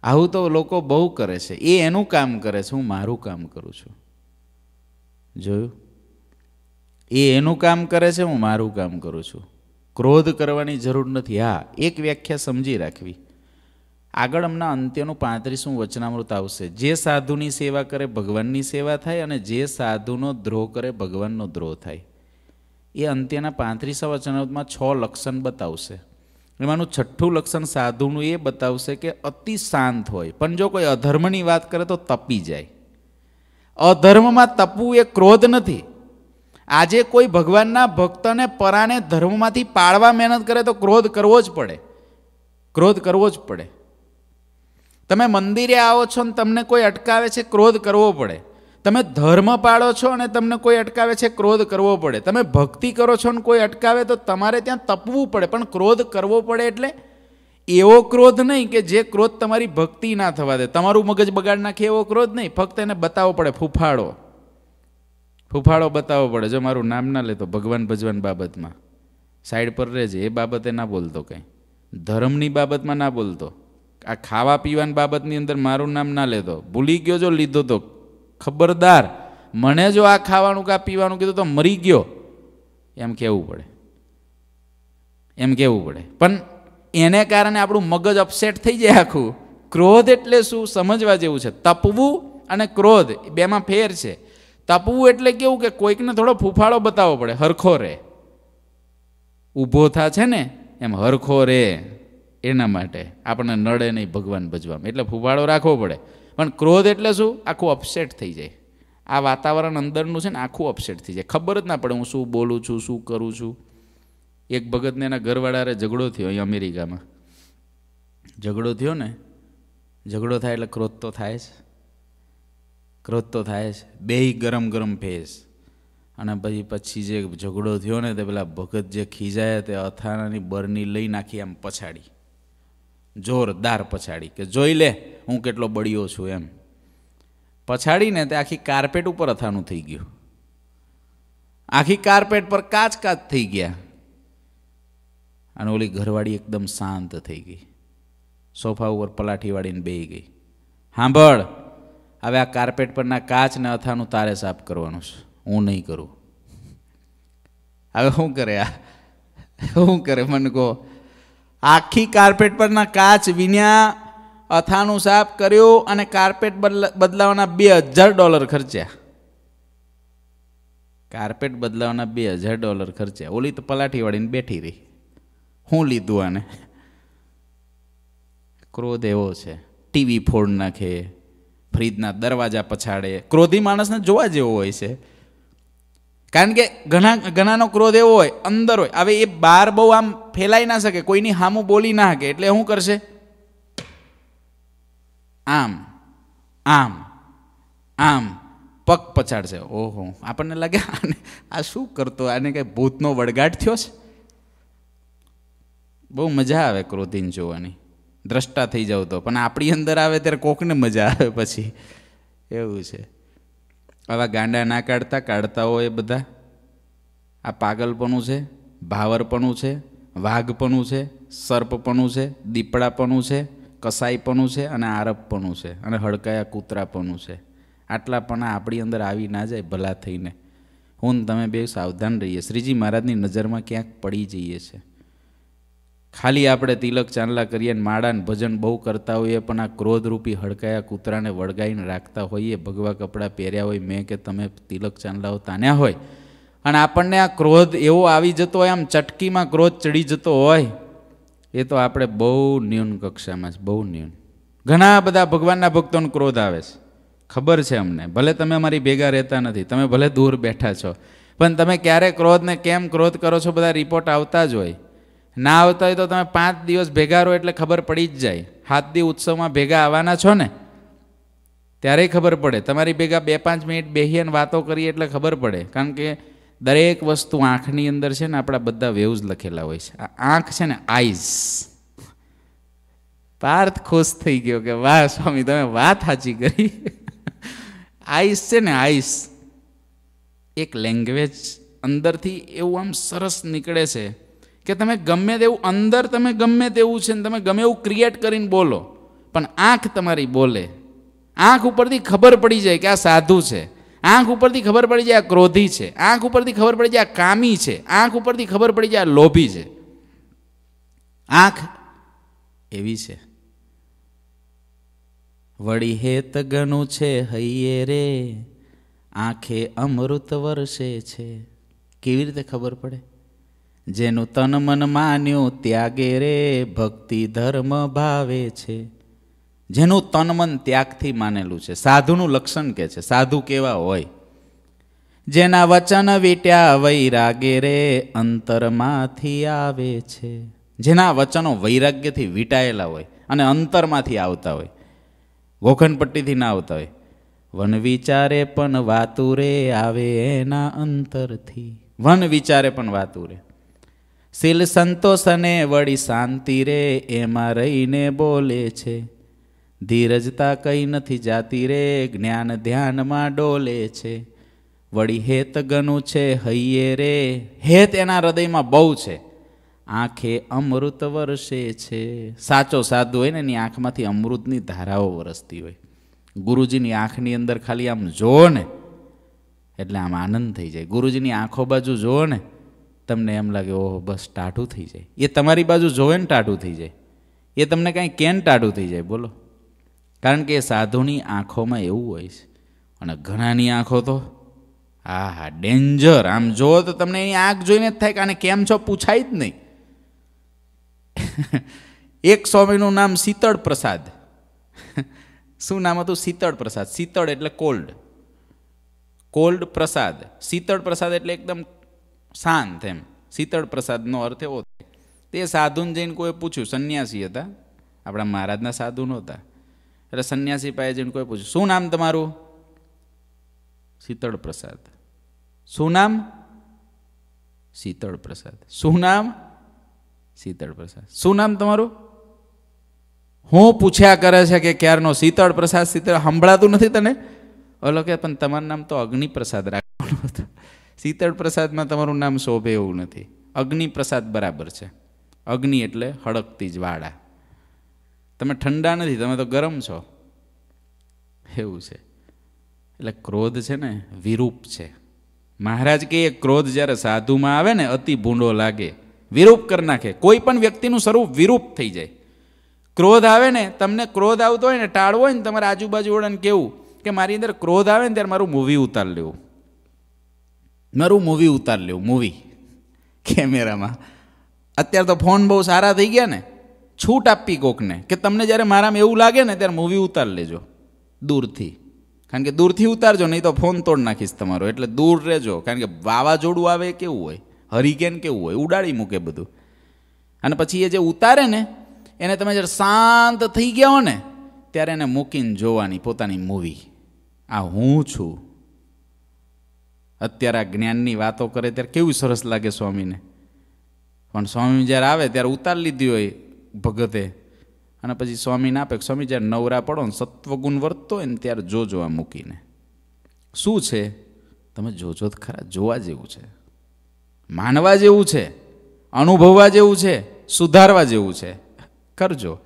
આવું તો લોકો બહુ કરે છે. એ એનું કામ કરે છે. હું મારું કામ કરું છું. જોયું? એ એનું કામ કરે છે. હું મારું કામ કરું છું. ક્રોધ કરવાની જરૂર નથી. હા, એક વ્યાખ્યા સમજી રાખવી. આગળ હમણાં અંત્યનું પાંત્રીસમું વચનામૃત આવશે. જે સાધુની સેવા કરે ભગવાનની સેવા થાય અને જે સાધુનો દ્રોહ કરે ભગવાનનો દ્રોહ થાય. એ અંત્યના પાંત્રીસા વચનામૃતમાં છ લક્ષણ બતાવશે. એમાંનું છઠ્ઠું લક્ષણ સાધુનું એ બતાવશે કે અતિ શાંત હોય. પણ જો કોઈ અધર્મની વાત કરે તો તપી જાય. અધર્મમાં તપવું એ ક્રોધ નથી. આજે કોઈ ભગવાનના ભક્તને પરાને ધર્મમાંથી પાળવા મહેનત કરે તો ક્રોધ કરવો જ પડે. ક્રોધ કરવો જ પડે. તમે મંદિરે આવો છો ને તમને કોઈ અટકાવે છે ક્રોધ કરવો પડે. તમે ધર્મ પાળો છો અને તમને કોઈ અટકાવે છે ક્રોધ કરવો પડે. તમે ભક્તિ કરો છો ને કોઈ અટકાવે તો તમારે ત્યાં તપવું પડે, પણ ક્રોધ કરવો પડે એટલે એવો ક્રોધ નહીં કે જે ક્રોધ તમારી ભક્તિ ના થવા દે. તમારું મગજ બગાડ નાખે એવો ક્રોધ નહીં, ફક્ત એને બતાવવો પડે ફૂફાડો ફૂફાડો બતાવવો પડે. જો મારું નામ ના લેતો ભગવાન ભજવાન બાબતમાં. સાઈડ પર રહેજે, એ બાબતે ના બોલતો કંઈ. ધર્મની બાબતમાં ના બોલતો. આ ખાવા પીવાની બાબતની અંદર મારું નામ ના લેતો. ભૂલી ગયો જો લીધો તો. ખબરદાર. મને જો આ ખાવાનું કા પીવાનું કીધું તો મરી ગયો. એમ કહેવું પડે. એમ કહેવું પડે. પણ એને કારણે આપણું મગજ અપસેટ થઈ જાય આખું. ક્રોધ એટલે શું? સમજવા જેવું છે. તપવું અને ક્રોધ બેમાં ફેર છે. તપવું એટલે કેવું કે કોઈકને થોડો ફૂફાળો બતાવવો પડે. હરખો રે. ઊભો થા છે ને, એમ હરખો રે. એના માટે આપણને નડે નહીં ભગવાન ભજવામાં. એટલે ફૂફાળો રાખવો પડે. પણ ક્રોધ એટલે શું? આખું અપસેટ થઈ જાય. આ વાતાવરણ અંદરનું છે ને આખું અપસેટ થઈ જાય. ખબર જ ના પડે હું શું બોલું છું, શું કરું છું. એક ભગતને એના ઘરવાળારે ઝઘડો થયો અહીં અમેરિકામાં. ઝઘડો થયો ને? ઝઘડો થાય એટલે ક્રોધ તો થાય જ. ક્રોધ તો થાય જ. બે ગરમ ગરમ ફેસ અને પછી પછી જે ઝઘડો થયો ને તે પેલા ભગત જે ખીજાયા તે અથાણાની બરની લઈ નાખી આમ પછાડી. જોરદાર પછાડી કે જોઈ લે, હું કેટલો બળ્યો છું એમ. પછાડીને તે આખી કાર્પેટ ઉપર અથાણું થઈ ગયું. આખી કાર્પેટ પર કાચ કાચ થઈ ગયા. અને ઓલી ઘરવાળી એકદમ શાંત થઈ ગઈ. સોફા ઉપર પલાઠી વાળીને બેહી ગઈ. સાંભળ હવે આ કાર્પેટ પરના કાચ ને અથાનું તારે સાફ કરવાનું છે. હું નહીં કરું. હવે શું કરે આ? શું કરે? મને કહો. આખી કાર્પેટ પરના કાચ વિન્યા અથાણું સાફ કર્યું અને કાર્પેટ બદલાવાના બે હજાર ડોલર ખર્ચ્યા. કાર્પેટ બદલાવાના બે હજાર ડોલર ખર્ચ્યા. ઓલી તો પલાઠી વાળીને બેઠી રહી. હું લીધું આને? ક્રોધ એવો છે. ટીવી ફોડ નાખે, ફ્રીજના દરવાજા પછાડે. ક્રોધી માણસને જોવા જેવો હોય છે. કારણ કે ઘણા ઘણાનો ક્રોધ એવો હોય, અંદર હોય. હવે એ બહાર બહુ આમ ફેલાઈ ના શકે, કોઈની હામું બોલી ના શકે. એટલે શું કરશે? આમ આમ આમ, પગ પછાડશે. ઓહો, આપણને લાગે આને આ શું કરતો? આને કંઈ ભૂતનો વળગાટ થયો છે? બહુ મજા આવે ક્રોધીને જોવાની. દ્રષ્ટા થઈ જાવ તો. પણ આપણી અંદર આવે ત્યારે કોકને મજા આવે પછી. એવું છે. આવા ગાંડા ના કાઢતા કાઢતા હોય બધા. આ પાગલપણું છે, ભાવરપણું છે, વાઘપણું છે, સર્પપણું છે, દીપડાપણું છે, કસાઈપણું છે અને આરબપણું છે અને હડકાયા કૂતરાપણું છે. આટલા પણ આપણી અંદર આવી ના જાય ભલા થઈને. હું તમે બે સાવધાન રહીએ. શ્રીજી મહારાજની નજરમાં ક્યાંક પડી જઈએ છે ખાલી આપણે તિલક ચાંદલા કરીએ ને માળાને ભજન બહુ કરતા હોઈએ, પણ આ ક્રોધરૂપી હડકાયા કૂતરાને વળગાઈને રાખતા હોઈએ, ભગવા કપડાં પહેર્યા હોય, મેં કે તમે તિલક ચાંદલાઓ તાન્યા હોય. અને આપણને આ ક્રોધ એવો આવી જતો હોય, આમ ચટકીમાં ક્રોધ ચડી જતો હોય, એ તો આપણે બહુ ન્યૂન કક્ષામાં છે, બહુ ન્યૂન. ઘણા બધા ભગવાનના ભક્તોનો ક્રોધ આવે છે. ખબર છે અમને. ભલે તમે અમારી ભેગા રહેતા નથી, તમે ભલે દૂર બેઠા છો, પણ તમે ક્યારે ક્રોધને કેમ ક્રોધ કરો છો, બધા રિપોર્ટ આવતા જ હોય. ના આવતા હોય તો તમે પાંચ દિવસ ભેગા રહો એટલે ખબર પડી જ જાય. હાથ દી ઉત્સવમાં ભેગા આવવાના છો ને? ત્યારે ખબર પડે. તમારી ભેગા બે પાંચ મિનિટ બેહીએ અને વાતો કરીએ એટલે ખબર પડે. કારણ કે દરેક વસ્તુ આંખની અંદર છે ને આપણા બધા વેવ્સ લખેલા હોય છે. આ આંખ છે ને આઈઝ. પાર્થ ખુશ થઈ ગયો કે, વાહ, સ્વામી, તમે વાત સાચી કરી. આઈસ છે ને આઈસ એક લેંગ્વેજ અંદરથી એવું આમ સરસ નીકળે છે. કે તમે ગમે તેવું અંદર તમે ગમે તેવું છે ને તમે ગમે એવું ક્રિએટ કરીને બોલો, પણ આંખ તમારી બોલે. આંખ ઉપરથી ખબર પડી જાય કે આ સાધુ છે. આંખ ઉપરથી ખબર પડી જાય આ ક્રોધી છે. આંખ ઉપરથી ખબર પડી જાય આ કામી છે. આંખ ઉપરથી ખબર પડી જાય આ લોભી છે. આંખ એવી છે. વળી હેત ગણું છે હૈયે રે, આંખે અમૃત વર્ષે છે. કેવી રીતે ખબર પડે? જેનું તન મન માન્યું ત્યાગે રે, ભક્તિ ધર્મ ભાવે છે. જેનું તન મન ત્યાગથી માનેલું છે. સાધુનું લક્ષણ કે છે? સાધુ કેવા હોય? જેના વચન વીટ્યા વૈરાગે રે, અંતરમાંથી આવે છે. જેના વચનો વૈરાગ્યથી વીટાયેલા હોય અને અંતરમાંથી આવતા હોય ગોખનપટ્ટીથી ના આવતા હોય, વન વિચારે પણ વાતુરે આવે એના અંતરથી. વન વિચારે પણ વાતુરે શીલ સંતોષ અને વળી શાંતિ રે, એમાં રહીને બોલે છે. ધીરજતા કઈ નથી જાતી રે, જ્ઞાન ધ્યાનમાં ડોલે છે. વળી હેત ગનું છે હૈયે રે. હેત એના હૃદયમાં બહુ છે. આંખે અમૃત વરસે છે. સાચો સાધુ હોય ને, એની આંખમાંથી અમૃતની ધારાઓ વરસતી હોય. ગુરુજીની આંખની અંદર ખાલી આમ જુઓ ને, એટલે આમ આનંદ થઈ જાય. ગુરુજીની આંખો બાજુ જુઓ ને તમને એમ લાગે, ઓહો, બસ ટાઢું થઈ જાય. એ તમારી બાજુ જોવે ને ટાઢું થઈ જાય. એ તમને કાંઈ કેન ટાઢું થઈ જાય, બોલો. કારણ કે એ સાધુની આંખોમાં એવું હોય છે, અને ઘણાની આંખો તો હા હા ડેન્જર. આમ જુઓ તો તમને એની આંખ જોઈને જ થાય કે આને કેમ છો? પૂછાય જ નહીં. એક સ્વામીનું નામ શીતળ પ્રસાદ. શું નામ હતું? શીતળ પ્રસાદ. શીતળ એટલે કોલ્ડ. કોલ્ડ પ્રસાદ. શીતળ પ્રસાદ એટલે એકદમ શાંત એમ શીતળ પ્રસાદનો અર્થ એવો થાય. તે સાધુને જઈને કોઈ પૂછ્યું, સંન્યાસી હતા? આપણા મહારાજના સાધુ નહોતા. એટલે સંન્યાસી પાસે જઈને કોઈ પૂછ્યું, શું નામ તમારું? શીતળ પ્રસાદ. શું નામ? શીતળ પ્રસાદ. શું નામ? શીતળ પ્રસાદ. શું નામ તમારું? હું પૂછ્યા કરે છે કે ક્યારનો શીતળ પ્રસાદ, શીતળ સંભળાતું નથી તને? ઓલો કે, પણ તમારું નામ તો અગ્નિ પ્રસાદ રાખવાનું હતું. શીતળ પ્રસાદમાં તમારું નામ શોભે એવું નથી. અગ્નિ પ્રસાદ બરાબર છે. અગ્નિ એટલે હળકતી વાળા તમે ઠંડા નથી, તમે તો ગરમ છો. એવું છે. એટલે ક્રોધ છે ને, વિરૂપ છે. મહારાજ કે ક્રોધ જ્યારે સાધુમાં આવે ને, અતિ ભૂંડો લાગે. વિરૂપ કરી નાખે. કોઈ પણ વ્યક્તિનું સ્વરૂપ વિરૂપ થઈ જાય. ક્રોધ આવે ને, તમને ક્રોધ આવતો હોય ને, ટાળવો હોય ને, તમારે આજુબાજુ વળાને કેવું કે મારી અંદર ક્રોધ આવે ને, ત્યારે મારું મૂવી ઉતાર લેવું. મારું મૂવી ઉતાર લેવું મૂવી કેમેરામાં. અત્યારે તો ફોન બહુ સારા થઈ ગયા ને. છૂટ આપી કોકને કે તમને જ્યારે મારામાં એવું લાગે ને ત્યારે મૂવી ઉતાર લેજો. દૂરથી. કારણ કે દૂરથી ઉતારજો, નહીં તો ફોન તોડ નાખીશ તમારો. એટલે દૂર રહેજો. કારણ કે વાવાઝોડું આવે કેવું હોય? હરિકેન કેવું હોય? ઉડાડી મૂકે બધું. અને પછી એ જે ઉતારે ને, એને તમે જ્યારે શાંત થઈ ગયા હો ને, ત્યારે એને મૂકીને જોવાની પોતાની મૂવી આ હું છું. અત્યારે આ જ્ઞાનની વાતો કરે ત્યારે કેવું સરસ લાગે સ્વામીને? પણ સ્વામી જ્યારે આવે ત્યારે ઉતાર લીધી હોય ભગતે. અને પછી સ્વામીને આપે સ્વામી જ્યારે નવરા પડો ને સત્વગુણ વર્તતો હોય ને ત્યારે જોજો આ મૂકીને. શું છે? તમે જોજો તો ખરા, જોવા જેવું છે. માનવા જેવું છે. અનુભવવા જેવું છે. સુધારવા જેવું છે. કરજો.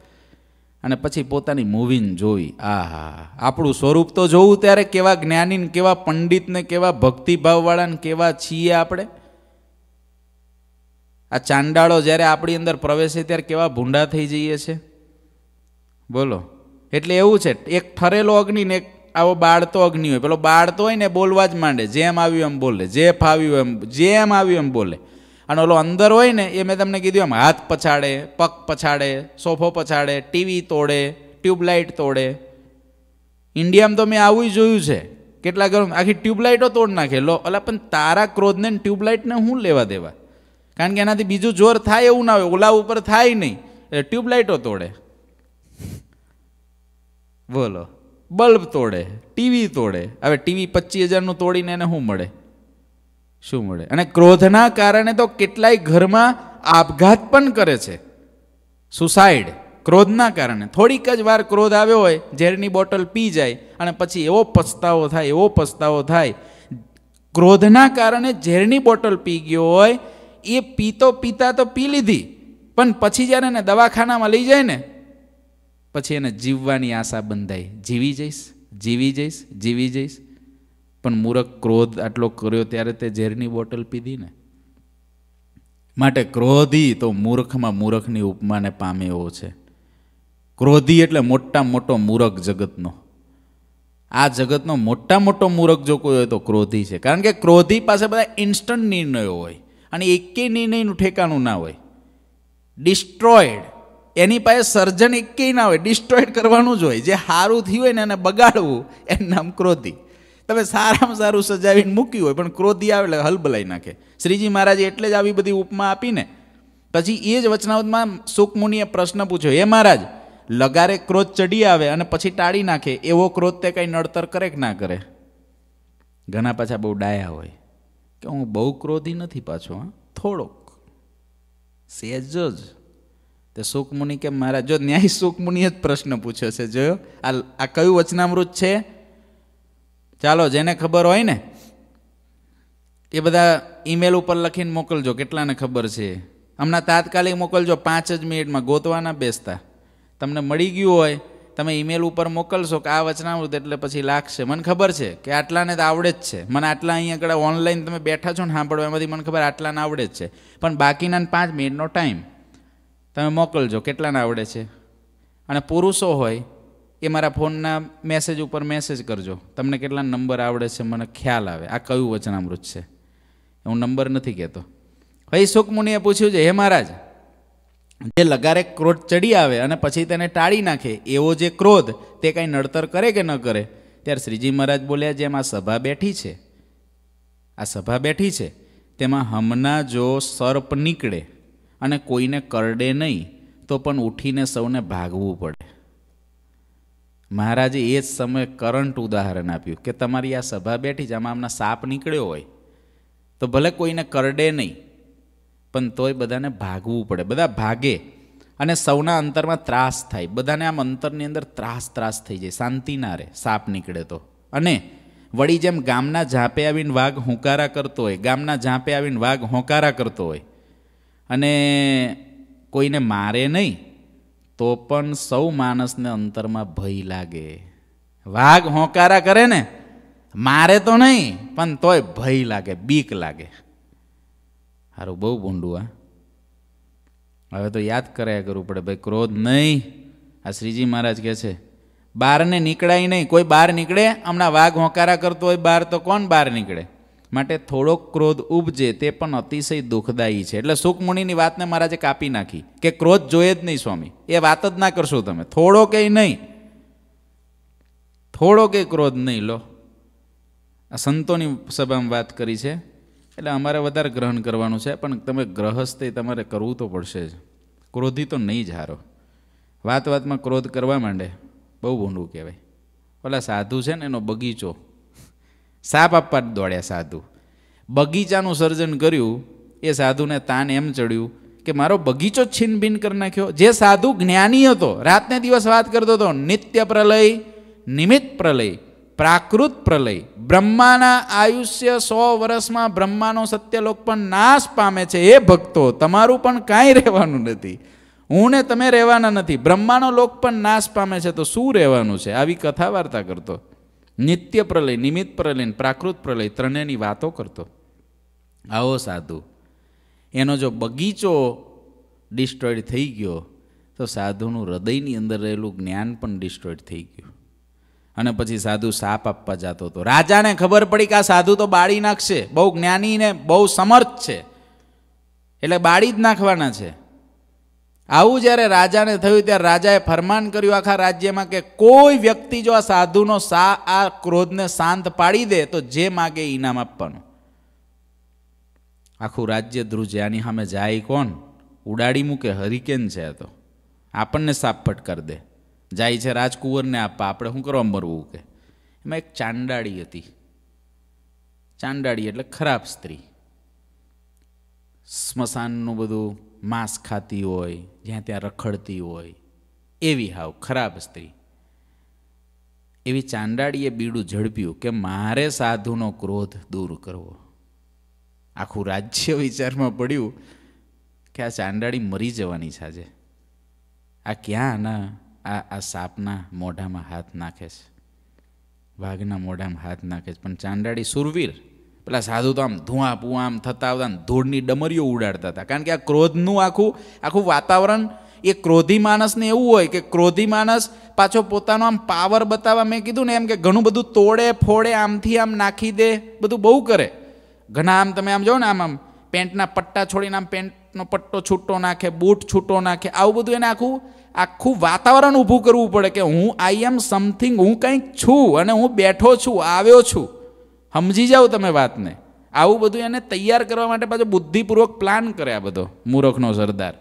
અને પછી પોતાની મૂવીને જોઈ. આહા. આપણું સ્વરૂપ તો જોવું ત્યારે કેવા જ્ઞાનીને કેવા પંડિતને કેવા ભક્તિભાવવાળાને કેવા છીએ આપણે? આ ચાંડાળો જ્યારે આપણી અંદર પ્રવેશે ત્યારે કેવા ભૂંડા થઈ જઈએ છે? બોલો. એટલે એવું છે, એક ઠરેલો અગ્નિ ને એક આવો બાળતો અગ્નિ હોય. પેલો બાળતો હોય ને બોલવા જ માંડે. જેમ આવ્યું એમ બોલે. જે ફાવ્યું એમ, જેમ આવ્યું એમ બોલે. અને ઓલો અંદર હોય ને, એ મેં તમને કીધું એમ, હાથ પછાડે, પગ પછાડે, સોફો પછાડે, ટીવી તોડે, ટ્યુબલાઇટ તોડે. ઇન્ડિયામાં તો મેં આવું જોયું છે. કેટલા ઘર આખી ટ્યુબલાઇટો તોડ નાખે. લો એટલે પણ તારા ક્રોધને ટ્યુબલાઇટને હું લેવા દેવા? કારણ કે એનાથી બીજું જોર થાય એવું ના હોય, ઓલા ઉપર થાય નહીં. એટલે ટ્યુબલાઇટો તોડે. બોલો. બલ્બ તોડે, ટીવી તોડે. હવે ટીવી પચીસ હજારનું તોડીને એને શું મળે? શું મળે? અને ક્રોધના કારણે તો કેટલાય ઘરમાં આપઘાત પણ કરે છે. સુસાઇડ ક્રોધના કારણે. થોડીક જ વાર ક્રોધ આવ્યો હોય, ઝેરની બોટલ પી જાય, અને પછી એવો પછતાવો થાય, એવો પછતાવો થાય. ક્રોધના કારણે ઝેરની બોટલ પી ગયો હોય, એ પીતો પીતા તો પી લીધી. પણ પછી જ્યારે એને દવાખાનામાં લઈ જાય ને, પછી એને જીવવાની આશા બંધાય જીવી જઈશ જીવી જઈશ જીવી જઈશ. પણ મૂરખ ક્રોધ આટલો કર્યો ત્યારે તે ઝેરની બોટલ પીધી ને માટે ક્રોધી તો મૂર્ખમાં મૂર્ખની ઉપમાને પામે એવો છે. ક્રોધી એટલે મોટા મોટો મૂરખ જગતનો. આ જગતનો મોટા મોટો મૂરખ જો કોઈ હોય તો ક્રોધી છે. કારણ કે ક્રોધી પાસે બધા ઇન્સ્ટન્ટ નિર્ણયો હોય અને એકેય નિર્ણયનું ઠેકાણું ના હોય. ડિસ્ટ્રોઈડ એની પાસે સર્જન એકેય ના હોય. ડિસ્ટ્રોઈડ કરવાનું જ હોય. જે સારું થયું હોય ને એને બગાડવું, એનું નામ ક્રોધી. તમે સારામાં સારું સજાવીને મૂક્યું હોય, પણ ક્રોધી આવે એટલે હલબલાઈ નાખે. શ્રીજી મહારાજે એટલે જ આવી બધી ઉપમા આપીને પછી એ જ વચનાવતમાં સુખમુનિએ પ્રશ્ન પૂછ્યો એ મહારાજ, લગારે ક્રોધ ચડી આવે અને પછી ટાળી નાખે, એવો ક્રોધ તે કંઈ નડતર કરે કે ના કરે? ઘણા પાછા બહુ ડાયા હોય કે હું બહુ ક્રોધી નથી પાછો, હા? થોડોક. સેજ જ. તે સુખમુનિ કે મારા જો ન્યાય સુખમુનિએ જ પ્રશ્ન પૂછ્યો છે, જોયો? આ આ કયું વચનામૃત છે? ચાલો, જેને ખબર હોય ને, એ બધા ઈમેલ ઉપર લખીને મોકલજો, કેટલાને ખબર છે. હમણાં તાત્કાલિક મોકલજો, પાંચ જ મિનિટમાં, ગોતવાના બેસતા. તમને મળી ગયું હોય, તમે ઈમેલ ઉપર મોકલશો કે આ વચનામૃત એટલે પછી લાગશે. મને ખબર છે કે આટલાને તો આવડે જ છે. મને આટલા અહીંયા આગળ ઓનલાઈન તમે બેઠા છો ને સાંભળવા, એમાંથી મને ખબર આટલાને આવડે જ છે. પણ બાકીના પાંચ મિનિટનો ટાઈમ તમે મોકલજો, કેટલાને આવડે છે. અને પુરુષો હોય એ મારા ફોનના મેસેજ ઉપર મેસેજ કરજો. તમને કેટલા નંબર આવડે છે મને ખ્યાલ આવે. આ કયું વચનામૃત છે? હું નંબર નથી કહેતો. ભાઈ સુખમુનિએ પૂછ્યું છે, હે મહારાજ, જે લગારે ક્રોધ ચડી આવે અને પછી તેને ટાળી નાખે, એવો જે ક્રોધ તે કાંઈ નડતર કરે કે ન કરે? ત્યારે શ્રીજી મહારાજ બોલ્યા, જેમ આ સભા બેઠી છે, આ સભા બેઠી છે, તેમાં હમણાં જો સર્પ નીકળે અને કોઈને કરડે નહીં, તો પણ ઉઠીને સૌને ભાગવું પડે. મહારાજે એ જ સમયે કરંટ ઉદાહરણ આપ્યું કે તમારી આ સભા બેઠી જ આમાં આમના સાપ નીકળ્યો હોય, તો ભલે કોઈને કરડે નહીં, પણ તોય બધાને ભાગવું પડે. બધા ભાગે અને સૌના અંતરમાં ત્રાસ થાય. બધાને આમ અંતરની અંદર ત્રાસ ત્રાસ થઈ જાય. શાંતિ ના રહે સાપ નીકળે તો. અને વળી જેમ ગામના ઝાંપે આવીને વાઘ હુંકારા કરતો હોય, ગામના ઝાંપે આવીને વાઘ હોંકારા કરતો હોય, અને કોઈને મારે નહીં તો પણ સૌ માણસને અંતરમાં ભય લાગે. વાઘ હોંકારા કરે ને, મારે તો નહીં, પણ તોય ભય લાગે, બીક લાગે. સારું બહુ ભૂંડું આ હવે તો યાદ કર્યા કરવું પડે, ભાઈ, ક્રોધ નહીં. આ શ્રીજી મહારાજ કહે છે બહારને નીકળાય નહીં, કોઈ બહાર નીકળે? હમણાં વાઘ હોંકારા કરતો હોય બહાર તો કોણ બહાર નીકળે? માટે થોડોક ક્રોધ ઉપજે તે પણ અતિશય દુઃખદાયી છે. એટલે સુખમુનિની વાતને મહારાજે કાપી નાખી કે ક્રોધ જોઈએ જ નહીં સ્વામી. એ વાત જ ના કરશો તમે. થોડો કે નહીં. થોડો કે ક્રોધ નહીં લો. આ સંતોની સભામાં વાત કરી છે. એટલે અમારે વધારે ગ્રહણ કરવાનું છે, પણ તમે ગ્રહસ્થે તમારે કરવું તો પડશે જ. ક્રોધી તો નહીં જ હારો. વાત વાતમાં ક્રોધ કરવા માંડે. બહુ ભૂંડું કહેવાય. ઓલા સાધુ છે ને, એનો બગીચો. સાપ આપવા જ દોડ્યા સાધુ. બગીચાનું સર્જન કર્યું, એ સાધુને તાન એમ ચડ્યું કે મારો બગીચો છીનભીન કરી નાખ્યો. જે સાધુ જ્ઞાની હતો, રાતને દિવસ વાત કરતો હતો, નિત્ય પ્રલય, નિમિત્ત પ્રલય, પ્રાકૃત પ્રલય, બ્રહ્માના આયુષ્ય સો વર્ષમાં બ્રહ્માનો સત્યલોક પણ નાશ પામે છે એ ભક્તો, તમારું પણ કાંઈ રહેવાનું નથી. હું ને તમે રહેવાના નથી, બ્રહ્માનો લોક પણ નાશ પામે છે, તો શું રહેવાનું છે? આવી કથા વાર્તા કરતો. નિત્ય પ્રલય નિમિત્ત પ્રલય પ્રાકૃત પ્રલય ત્રણેયની વાતો કરતો આવો સાધુ એનો જો બગીચો ડિસ્ટ્રોઈડ થઈ ગયો તો સાધુનું હૃદયની અંદર રહેલું જ્ઞાન પણ ડિસ્ટ્રોઈડ થઈ ગયું। અને પછી સાધુ સાપ આપવા જતો હતો। રાજાને ખબર પડી કે આ સાધુ તો બાળી નાખશે, બહુ જ્ઞાની ને બહુ સમર્થ છે, એટલે બાળી જ નાખવાના છે। આવું જ્યારે રાજાને થયું, ત્યારે રાજાએ ફરમાન કર્યું આખા રાજ્યમાં કે કોઈ વ્યક્તિ જો આ સાધુનો સા, આ ક્રોધને શાંત પાડી દે, તો જે માગે ઇનામ આપવાનું. આખું રાજ્ય ધ્રુજે, આની સામે જાય કોણ? ઉડાડી મૂકે, હરિકેન છે તો. આપણને સાપ કરી દે. જાય છે રાજકુંવરને આપવા, આપણે શું કરવા મરવું કે? એમાં એક ચાંડાળી હતી. ચાંડાળી એટલે ખરાબ સ્ત્રી. સ્મશાનનું બધું માંસ ખાતી હોય જ્યાં ત્યાં રખડતી હોય, એવી હાવ ખરાબ સ્ત્રી. એવી ચાંડાળીએ બીડું ઝડપ્યું કે મારે સાધુનો ક્રોધ દૂર કરવો. આખું રાજ્ય વિચારમાં પડ્યું કે આ ચાંડાળી મરી જવાની છે આ ક્યાં ના આ આ સાપના મોઢામાં હાથ નાખે છે? વાઘના મોઢામાં હાથ નાખે છે. પણ ચાંડાળી સુરવીર પેલા સાધુ તો આમ ધુઆ પુઆ આમ થતા આવતા ધૂળની ડમરીઓ ઉડાડતા હતા. કારણ કે આ ક્રોધનું આખું આખું વાતાવરણ એ ક્રોધી માણસને એવું હોય કે ક્રોધી માણસ પાછો પોતાનો આમ પાવર બતાવવા મેં કીધું ને એમ કે ઘણું બધું તોડે, ફોડે, આમથી આમ નાખી દે, બધું બહુ કરે. ઘણા આમ તમે આમ જો ને આમ આમ પેન્ટના પટ્ટા છોડીને આમ પેન્ટનો પટ્ટો છૂટો નાખે, બૂટ છૂટો નાખે, આવું બધું એને આખું આખું વાતાવરણ ઊભું કરવું પડે કે હું આઈ એમ સમથિંગ હું કંઈક છું અને હું બેઠો છું, આવ્યો છું. સમજી જાઓ તમે વાતને. આવું બધું એને તૈયાર કરવા માટે પાછો બુદ્ધિપૂર્વક પ્લાન કરે આ બધો, મૂરખનો સરદાર.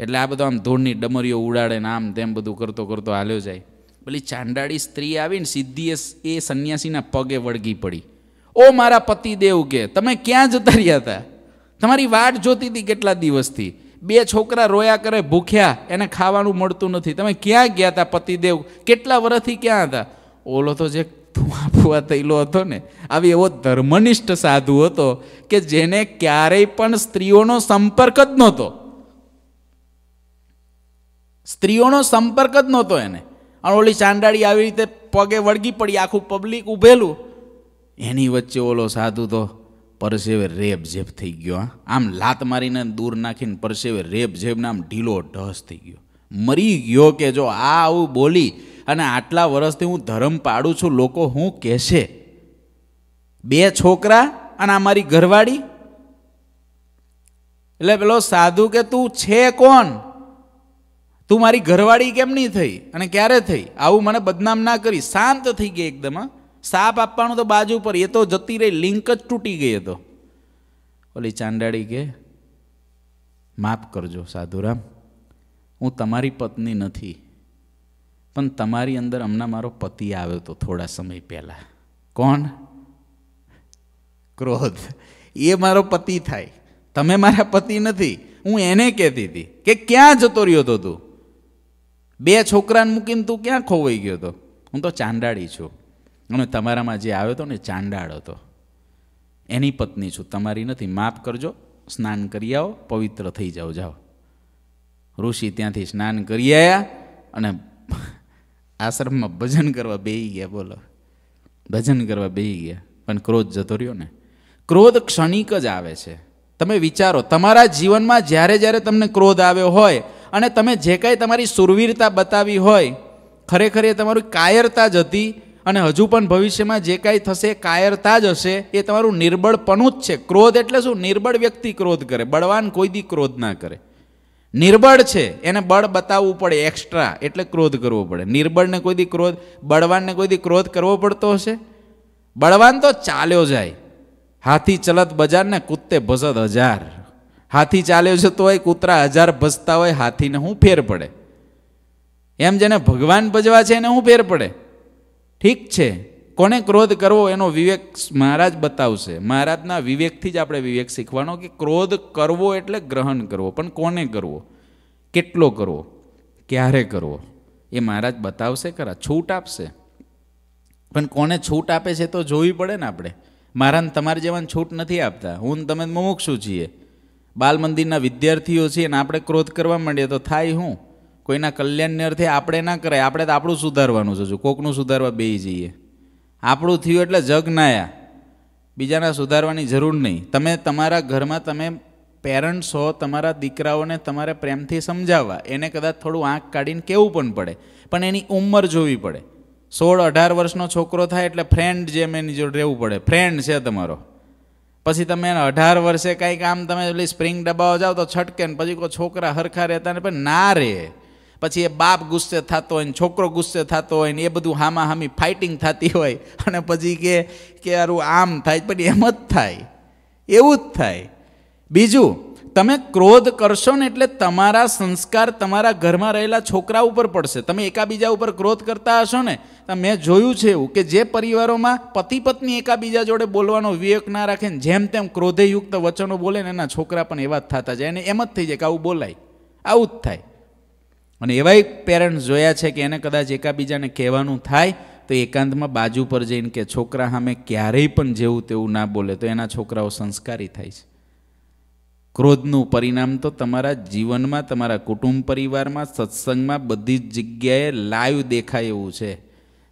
એટલે આ બધો આમ ધૂળની ડમરીઓ ઉડાડે ને આમ તેમ બધું કરતો કરતો હાલ્યો જાય. પેલી ચાંડાળી સ્ત્રી આવીને સીધી એ એ સંન્યાસીના પગે વળગી પડી. ઓ મારા પતિદેવ કે, તમે ક્યાં જતા રહ્યા હતા? તમારી વાટ જોતી હતી કેટલા દિવસથી? બે છોકરા રોયા કરે, ભૂખ્યા, એને ખાવાનું મળતું નથી. તમે ક્યાં ગયા હતા પતિદેવ? કેટલા વર્ષથી ક્યાં હતા? ઓલો તો જે ધુઆ થયેલો હતો ને, આવી એવો ધર્મનિષ્ઠ સાધુ હતો કે જેને ક્યારેય પણ સ્ત્રીઓનો સંપર્ક જ નહોતો. સ્ત્રીઓનો સંપર્ક જ નહોતો એને. અને ઓલી ચાંડાળી આવી રીતે પગે વળગી પડી, આખું પબ્લિક ઊભેલું એની વચ્ચે ઓલો સાધુ તો પરસેવે રેબ જેબ થઈ ગયો આમ લાત મારીને દૂર નાખીને પરસેવે રેબ જેબને આમ ઢીલો ઢસ થઈ ગયો. મરી ગયો કે જો આ આવું બોલી અને આટલા વર્ષથી હું ધર્મ પાડું છું, લોકો હું કહેશે? બે છોકરા અને આ મારી ઘરવાળી? એટલે પેલો સાધુ કે, તું છે કોણ? તું મારી ઘરવાળી કેમ નહીં થઈ? અને ક્યારે થઈ? આવું મને બદનામ ના કરી. શાંત થઈ ગઈ એકદમ સાપ આપવાનું તો બાજુ પર એ તો જતી રહી, લિંક જ તૂટી ગઈ હતો ઓલી ચાંડાળી કે, માફ કરજો સાધુરામ, હું તમારી પત્ની નથી. પણ તમારી અંદર હમણાં મારો પતિ આવ્યો હતો થોડા સમય પહેલાં. કોણ? ક્રોધ. એ મારો પતિ થાય. તમે મારા પતિ નથી. હું એને કહેતી હતી કે ક્યાં જતો રહ્યો હતો તું? બે છોકરાને મૂકીને તું ક્યાં ખોવાઈ ગયો હતો? હું તો ચાંડાળી છું. અને તમારામાં જે આવ્યો હતો ને ચાંડાળ હતો. એની પત્ની છું, તમારી નથી. માફ કરજો, સ્નાન કરી આવો, પવિત્ર થઈ જાઓ જાઓ. ઋષિ ત્યાંથી સ્નાન કરી આવ્યા અને આશ્રમમાં ભજન કરવા બેહી ગયા, બોલો. ભજન કરવા બેહી ગયા, પણ ક્રોધ જતો રહ્યો ને. ક્રોધ ક્ષણિક જ આવે છે. તમે વિચારો, તમારા જીવનમાં જ્યારે જ્યારે તમને ક્રોધ આવ્યો હોય અને તમે જે કાંઈ તમારી સુરવીરતા બતાવી હોય, ખરેખર એ તમારી કાયરતા જ હતી અને હજુ પણ ભવિષ્યમાં જે કાંઈ થશે કાયરતા જ હશે, એ તમારું નિર્બળપણું જ છે. ક્રોધ એટલે શું? નિર્બળ વ્યક્તિ ક્રોધ કરે, બળવાન કોઈ દી ક્રોધ ના કરે. નિર્બળ છે. એને બળ બતાવવું પડે એક્સ્ટ્રા એટલે ક્રોધ કરવો પડે. નિર્બળને કોઈ દી ક્રોધ, બળવાનને કોઈ દી ક્રોધ કરવો પડતો હશે? બળવાન તો ચાલ્યો જાય. હાથી ચલત બજારને કૂદતે ભસત હજાર. હાથી ચાલ્યો છે હોય, કૂતરા હજાર ભસતા હોય, હાથીને શું ફેર પડે. એમ જેને ભગવાન ભજવા છે એને શું ફેર પડે. ઠીક છે. કોને ક્રોધ કરવો એનો વિવેક મહારાજ બતાવશે. મહારાજના વિવેકથી જ આપણે વિવેક શીખવાનો કે ક્રોધ કરવો એટલે ગ્રહણ કરવો. પણ કોને કરવો? કેટલો કરવો? ક્યારે કરવો? એ મહારાજ બતાવશે ખરા. છૂટ આપશે. પણ કોને છૂટ આપે છે તો જોવી પડે ને આપણે. મહારાજ તમારે જેવાને છૂટ નથી આપતા. હું તમે મુમુક્ષું છીએ. બાલ મંદિરના વિદ્યાર્થીઓ છીએ અને આપણે ક્રોધ કરવા માંડીએ તો થાય હું? કોઈના કલ્યાણને અર્થે આપણે ના કરાય. આપણે તો આપણું સુધારવાનું છે. કોકનું સુધારવા બે જઈએ. આપણું થયું એટલે જગ નાયા. બીજાના સુધારવાની જરૂર નહીં. તમે તમારા ઘરમાં તમે પેરેન્ટ્સ હો, તમારા દીકરાઓને તમારે પ્રેમથી સમજાવવા. એને કદાચ થોડું આંખ કાઢીને કેવું પણ પડે. પણ એની ઉંમર જોવી પડે. સોળ અઢાર વર્ષનો છોકરો થાય એટલે ફ્રેન્ડ જેમ એની જોડે રહેવું પડે. ફ્રેન્ડ છે તમારો. પછી તમે એને અઢાર વર્ષે કાંઈક આમ તમે પેલી સ્પ્રિંગ ડબ્બાઓ જાઓ તો છટકે ને પછી કોઈ છોકરા હરખા રહેતા ને પણ ના રહે. પછી એ બાપ ગુસ્સે થતો હોય ને છોકરો ગુસ્સે થતો હોય ને એ બધું હામા હામી ફાઇટિંગ થતી હોય. અને પછી કે કે આરું આમ થાય, પણ એમ જ થાય. એવું જ થાય. બીજું, તમે ક્રોધ કરશો ને એટલે તમારા સંસ્કાર તમારા ઘરમાં રહેલા છોકરા ઉપર પડશે. તમે એકાબીજા ઉપર ક્રોધ કરતા હશો ને, તો મેં જોયું છે એવું કે જે પરિવારોમાં પતિ પત્ની એકાબીજા જોડે બોલવાનો વિવેક ના રાખે ને જેમ તેમ ક્રોધેયુક્ત વચનો બોલે ને એના છોકરા પણ એવા જ થતા જાય. અને એમ જ થઈ જાય કે આવું બોલાય. આવું જ થાય. અને એવાય પેરેન્ટ્સ જોયા છે કે એને કદાચ એકાબીજાને કહેવાનું થાય, તો એકાંતમાં બાજુ પર જઈને કે છોકરા સામે ક્યારેય પણ જેવું તેવું ના બોલે, તો એના છોકરાઓ સંસ્કારી થાય છે. ક્રોધનું પરિણામ તો તમારા જીવનમાં, તમારા કુટુંબ પરિવારમાં, સત્સંગમાં બધી જ જગ્યાએ લાઈવ દેખાય એવું છે.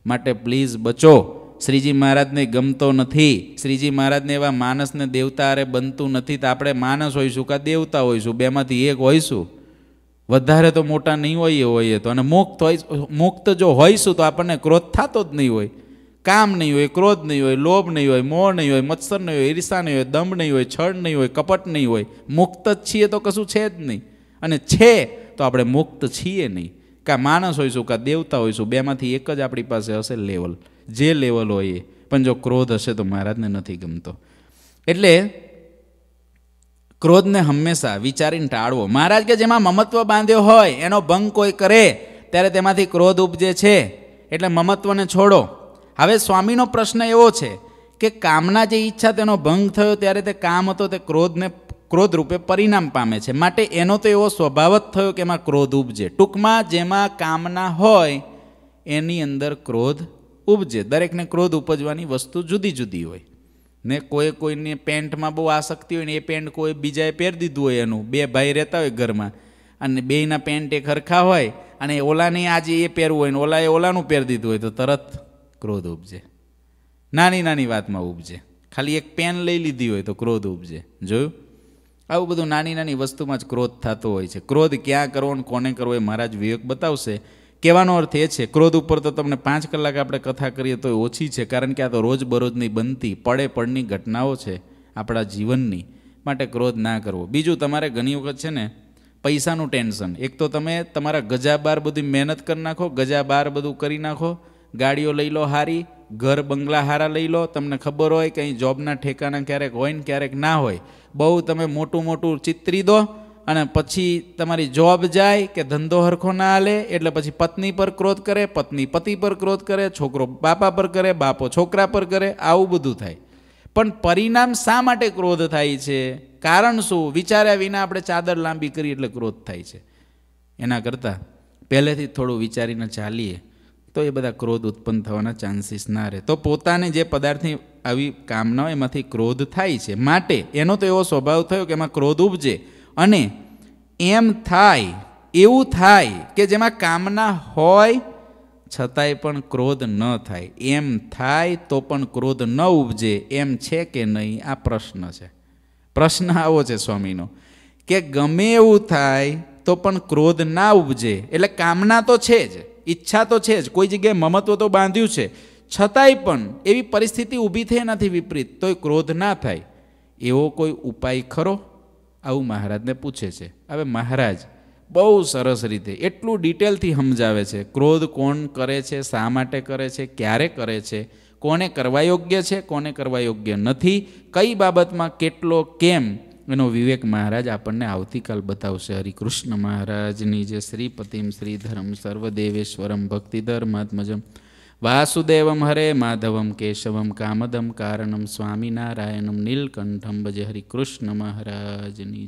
માટે પ્લીઝ બચો. શ્રીજી મહારાજને ગમતો નથી. શ્રીજી મહારાજને એવા માણસને દેવતા અરે બનતું નથી, તો આપણે માણસ હોઈશું કાં દેવતા હોઈશું? બેમાંથી એક હોઈશું? વધારે તો મોટા નહીં હોઈએ હોઈએ તો. અને મુક્ત હોય મુક્ત જો હોઈશું તો આપણને ક્રોધ થતો જ નહીં હોય. કામ નહીં હોય, ક્રોધ નહીં હોય, લોભ નહીં હોય, મોહ નહીં હોય, મત્સર નહીં હોય, ઈર્ષા નહીં હોય, દંભ નહીં હોય, છળ નહીં હોય, કપટ નહીં હોય. મુક્ત જ છીએ તો કશું છે જ નહીં. અને છે તો આપણે મુક્ત છીએ નહીં. કાં માણસ હોઈશું, કાં દેવતા હોઈશું, બેમાંથી એક જ આપણી પાસે હશે લેવલ. જે લેવલ હોય એ. પણ જો ક્રોધ હશે તો મહારાજને નથી ગમતો. એટલે ક્રોધને હંમેશા વિચારીને ટાળવો. મહારાજ કે જેમાં મમત્વ બાંધ્યો હોય, એનો ભંગ કોઈ કરે, ત્યારે તેમાંથી ક્રોધ ઉપજે છે. એટલે મમત્વને છોડો. હવે સ્વામીનો પ્રશ્ન એવો છે કે કામના જે ઈચ્છા તેનો ભંગ થયો ત્યારે તે કામ હતો, તે ક્રોધને, ક્રોધ રૂપે પરિણામ પામે છે. માટે એનો તો એવો સ્વભાવ જ થયો કે એમાં ક્રોધ ઉપજે. ટૂંકમાં જેમાં કામના હોય, એની અંદર ક્રોધ ઉપજે. દરેકને ક્રોધ ઉપજવાની વસ્તુ જુદી જુદી હોય. ને કોઈ કોઈને પેન્ટમાં બહુ આસક્તિ હોય ને એ પેન્ટ કોઈ બીજાએ પહેરી દીધું હોય એનું. બે ભાઈ રહેતા હોય ઘરમાં. અને બેયના પેન્ટ એક ખરખા હોય અને ઓલાને આજે એ પહેરવું હોય ને ઓલાએ ઓલાનું પહેરી દીધું હોય તો તરત ક્રોધ ઉપજે. નાની નાની વાતમાં ઉપજે. ખાલી એક પેન લઈ લીધી હોય તો ક્રોધ ઉપજે. જોયું? આવું બધું નાની નાની વસ્તુમાં જ ક્રોધ થતો હોય છે. ક્રોધ ક્યાં કરવો ને કોને કરવો એ મહારાજ વિવેક બતાવશે. કહેવાનો અર્થ એ છે, ક્રોધ ઉપર તો તમને પાંચ કલાક આપણે કથા કરીએ તો ઓછી છે, કારણ કે આ તો રોજબરોજની બનતી પડે પડની ઘટનાઓ છે આપણા જીવનની, માટે ક્રોધ ના કરવો. બીજું તમારે ઘણી વખત છે ને, પૈસાનું ટેન્શન. એક તો તમે તમારા ગજા બાર બધી મહેનત કરી નાખો ગજા બાર બધું કરી નાખો, ગાડીઓ લઈ લો હારી, ઘર બંગલા હારા લઈ લો, તમને ખબર હોય કે અહીં જોબના ઠેકાણા ક્યારેક હોય ને ક્યારેક ના હોય, બહુ તમે મોટું મોટું ચિત્રી દો અને પછી તમારી જોબ જાય કે ધંધો હરખો ના હાલે, એટલે પછી પત્ની પર ક્રોધ કરે, પત્ની પતિ પર ક્રોધ કરે, છોકરો બાપા પર કરે, બાપો છોકરા પર કરે, આવું બધું થાય. પણ પરિણામ શા માટે ક્રોધ થાય છે? કારણ શું? વિચાર્યા વિના આપણે ચાદર લાંબી કરી એટલે ક્રોધ થાય છે. એના કરતાં પહેલેથી થોડું વિચારીને ચાલીએ, તો એ બધા ક્રોધ ઉત્પન્ન થવાના ચાન્સીસ ના રહે. તો પોતાને જે પદાર્થની આવી કામના એમાંથી ક્રોધ થાય છે. માટે એનો તો એવો સ્વભાવ થયો કે એમાં ક્રોધ ઉપજે. અને એમ થાય, એવું થાય કે જેમાં કામના હોય, છતાંય પણ ક્રોધ ન થાય. એમ થાય તો પણ ક્રોધ ન ઉપજે. એમ છે કે નહીં? આ પ્રશ્ન છે. પ્રશ્ન આવો છે, સ્વામીનો. કે ગમે એવું થાય તો પણ ક્રોધ ના ઉપજે. એટલે કામના તો છે જ. ઈચ્છા તો છે જ. કોઈ જગ્યાએ મમત્વ તો બાંધ્યું છે. છતાંય પણ એવી પરિસ્થિતિ ઊભી થઈ નથી વિપરીત, તોય ક્રોધ ના થાય. એવો કોઈ ઉપાય ખરો? આવું મહારાજને પૂછે છે. હવે મહારાજ, બહુ સરસ રીતે, એટલું ડિટેલથી સમજાવે છે. ક્રોધ કોણ કરે છે, શા માટે કરે છે, ક્યારે કરે છે, કોને કરવા યોગ્ય છે, કોને કરવા યોગ્ય નથી, કઈ બાબતમાં કેટલો કેમ, એનો વિવેક મહારાજ આપણને આવતીકાલ બતાવશે. હરિકૃષ્ણ મહારાજની જે શ્રીપતિમ શ્રીધરમ સર્વદેવેશ્વરમ ભક્તિધર્માત્મજમ વાસુદેવમ હરે માધવમ કેશવમ કામદમ કારણમ સ્વામિનારાયણમ નીલકંઠમ ભજે હરિકૃષ્ણ મહારાજની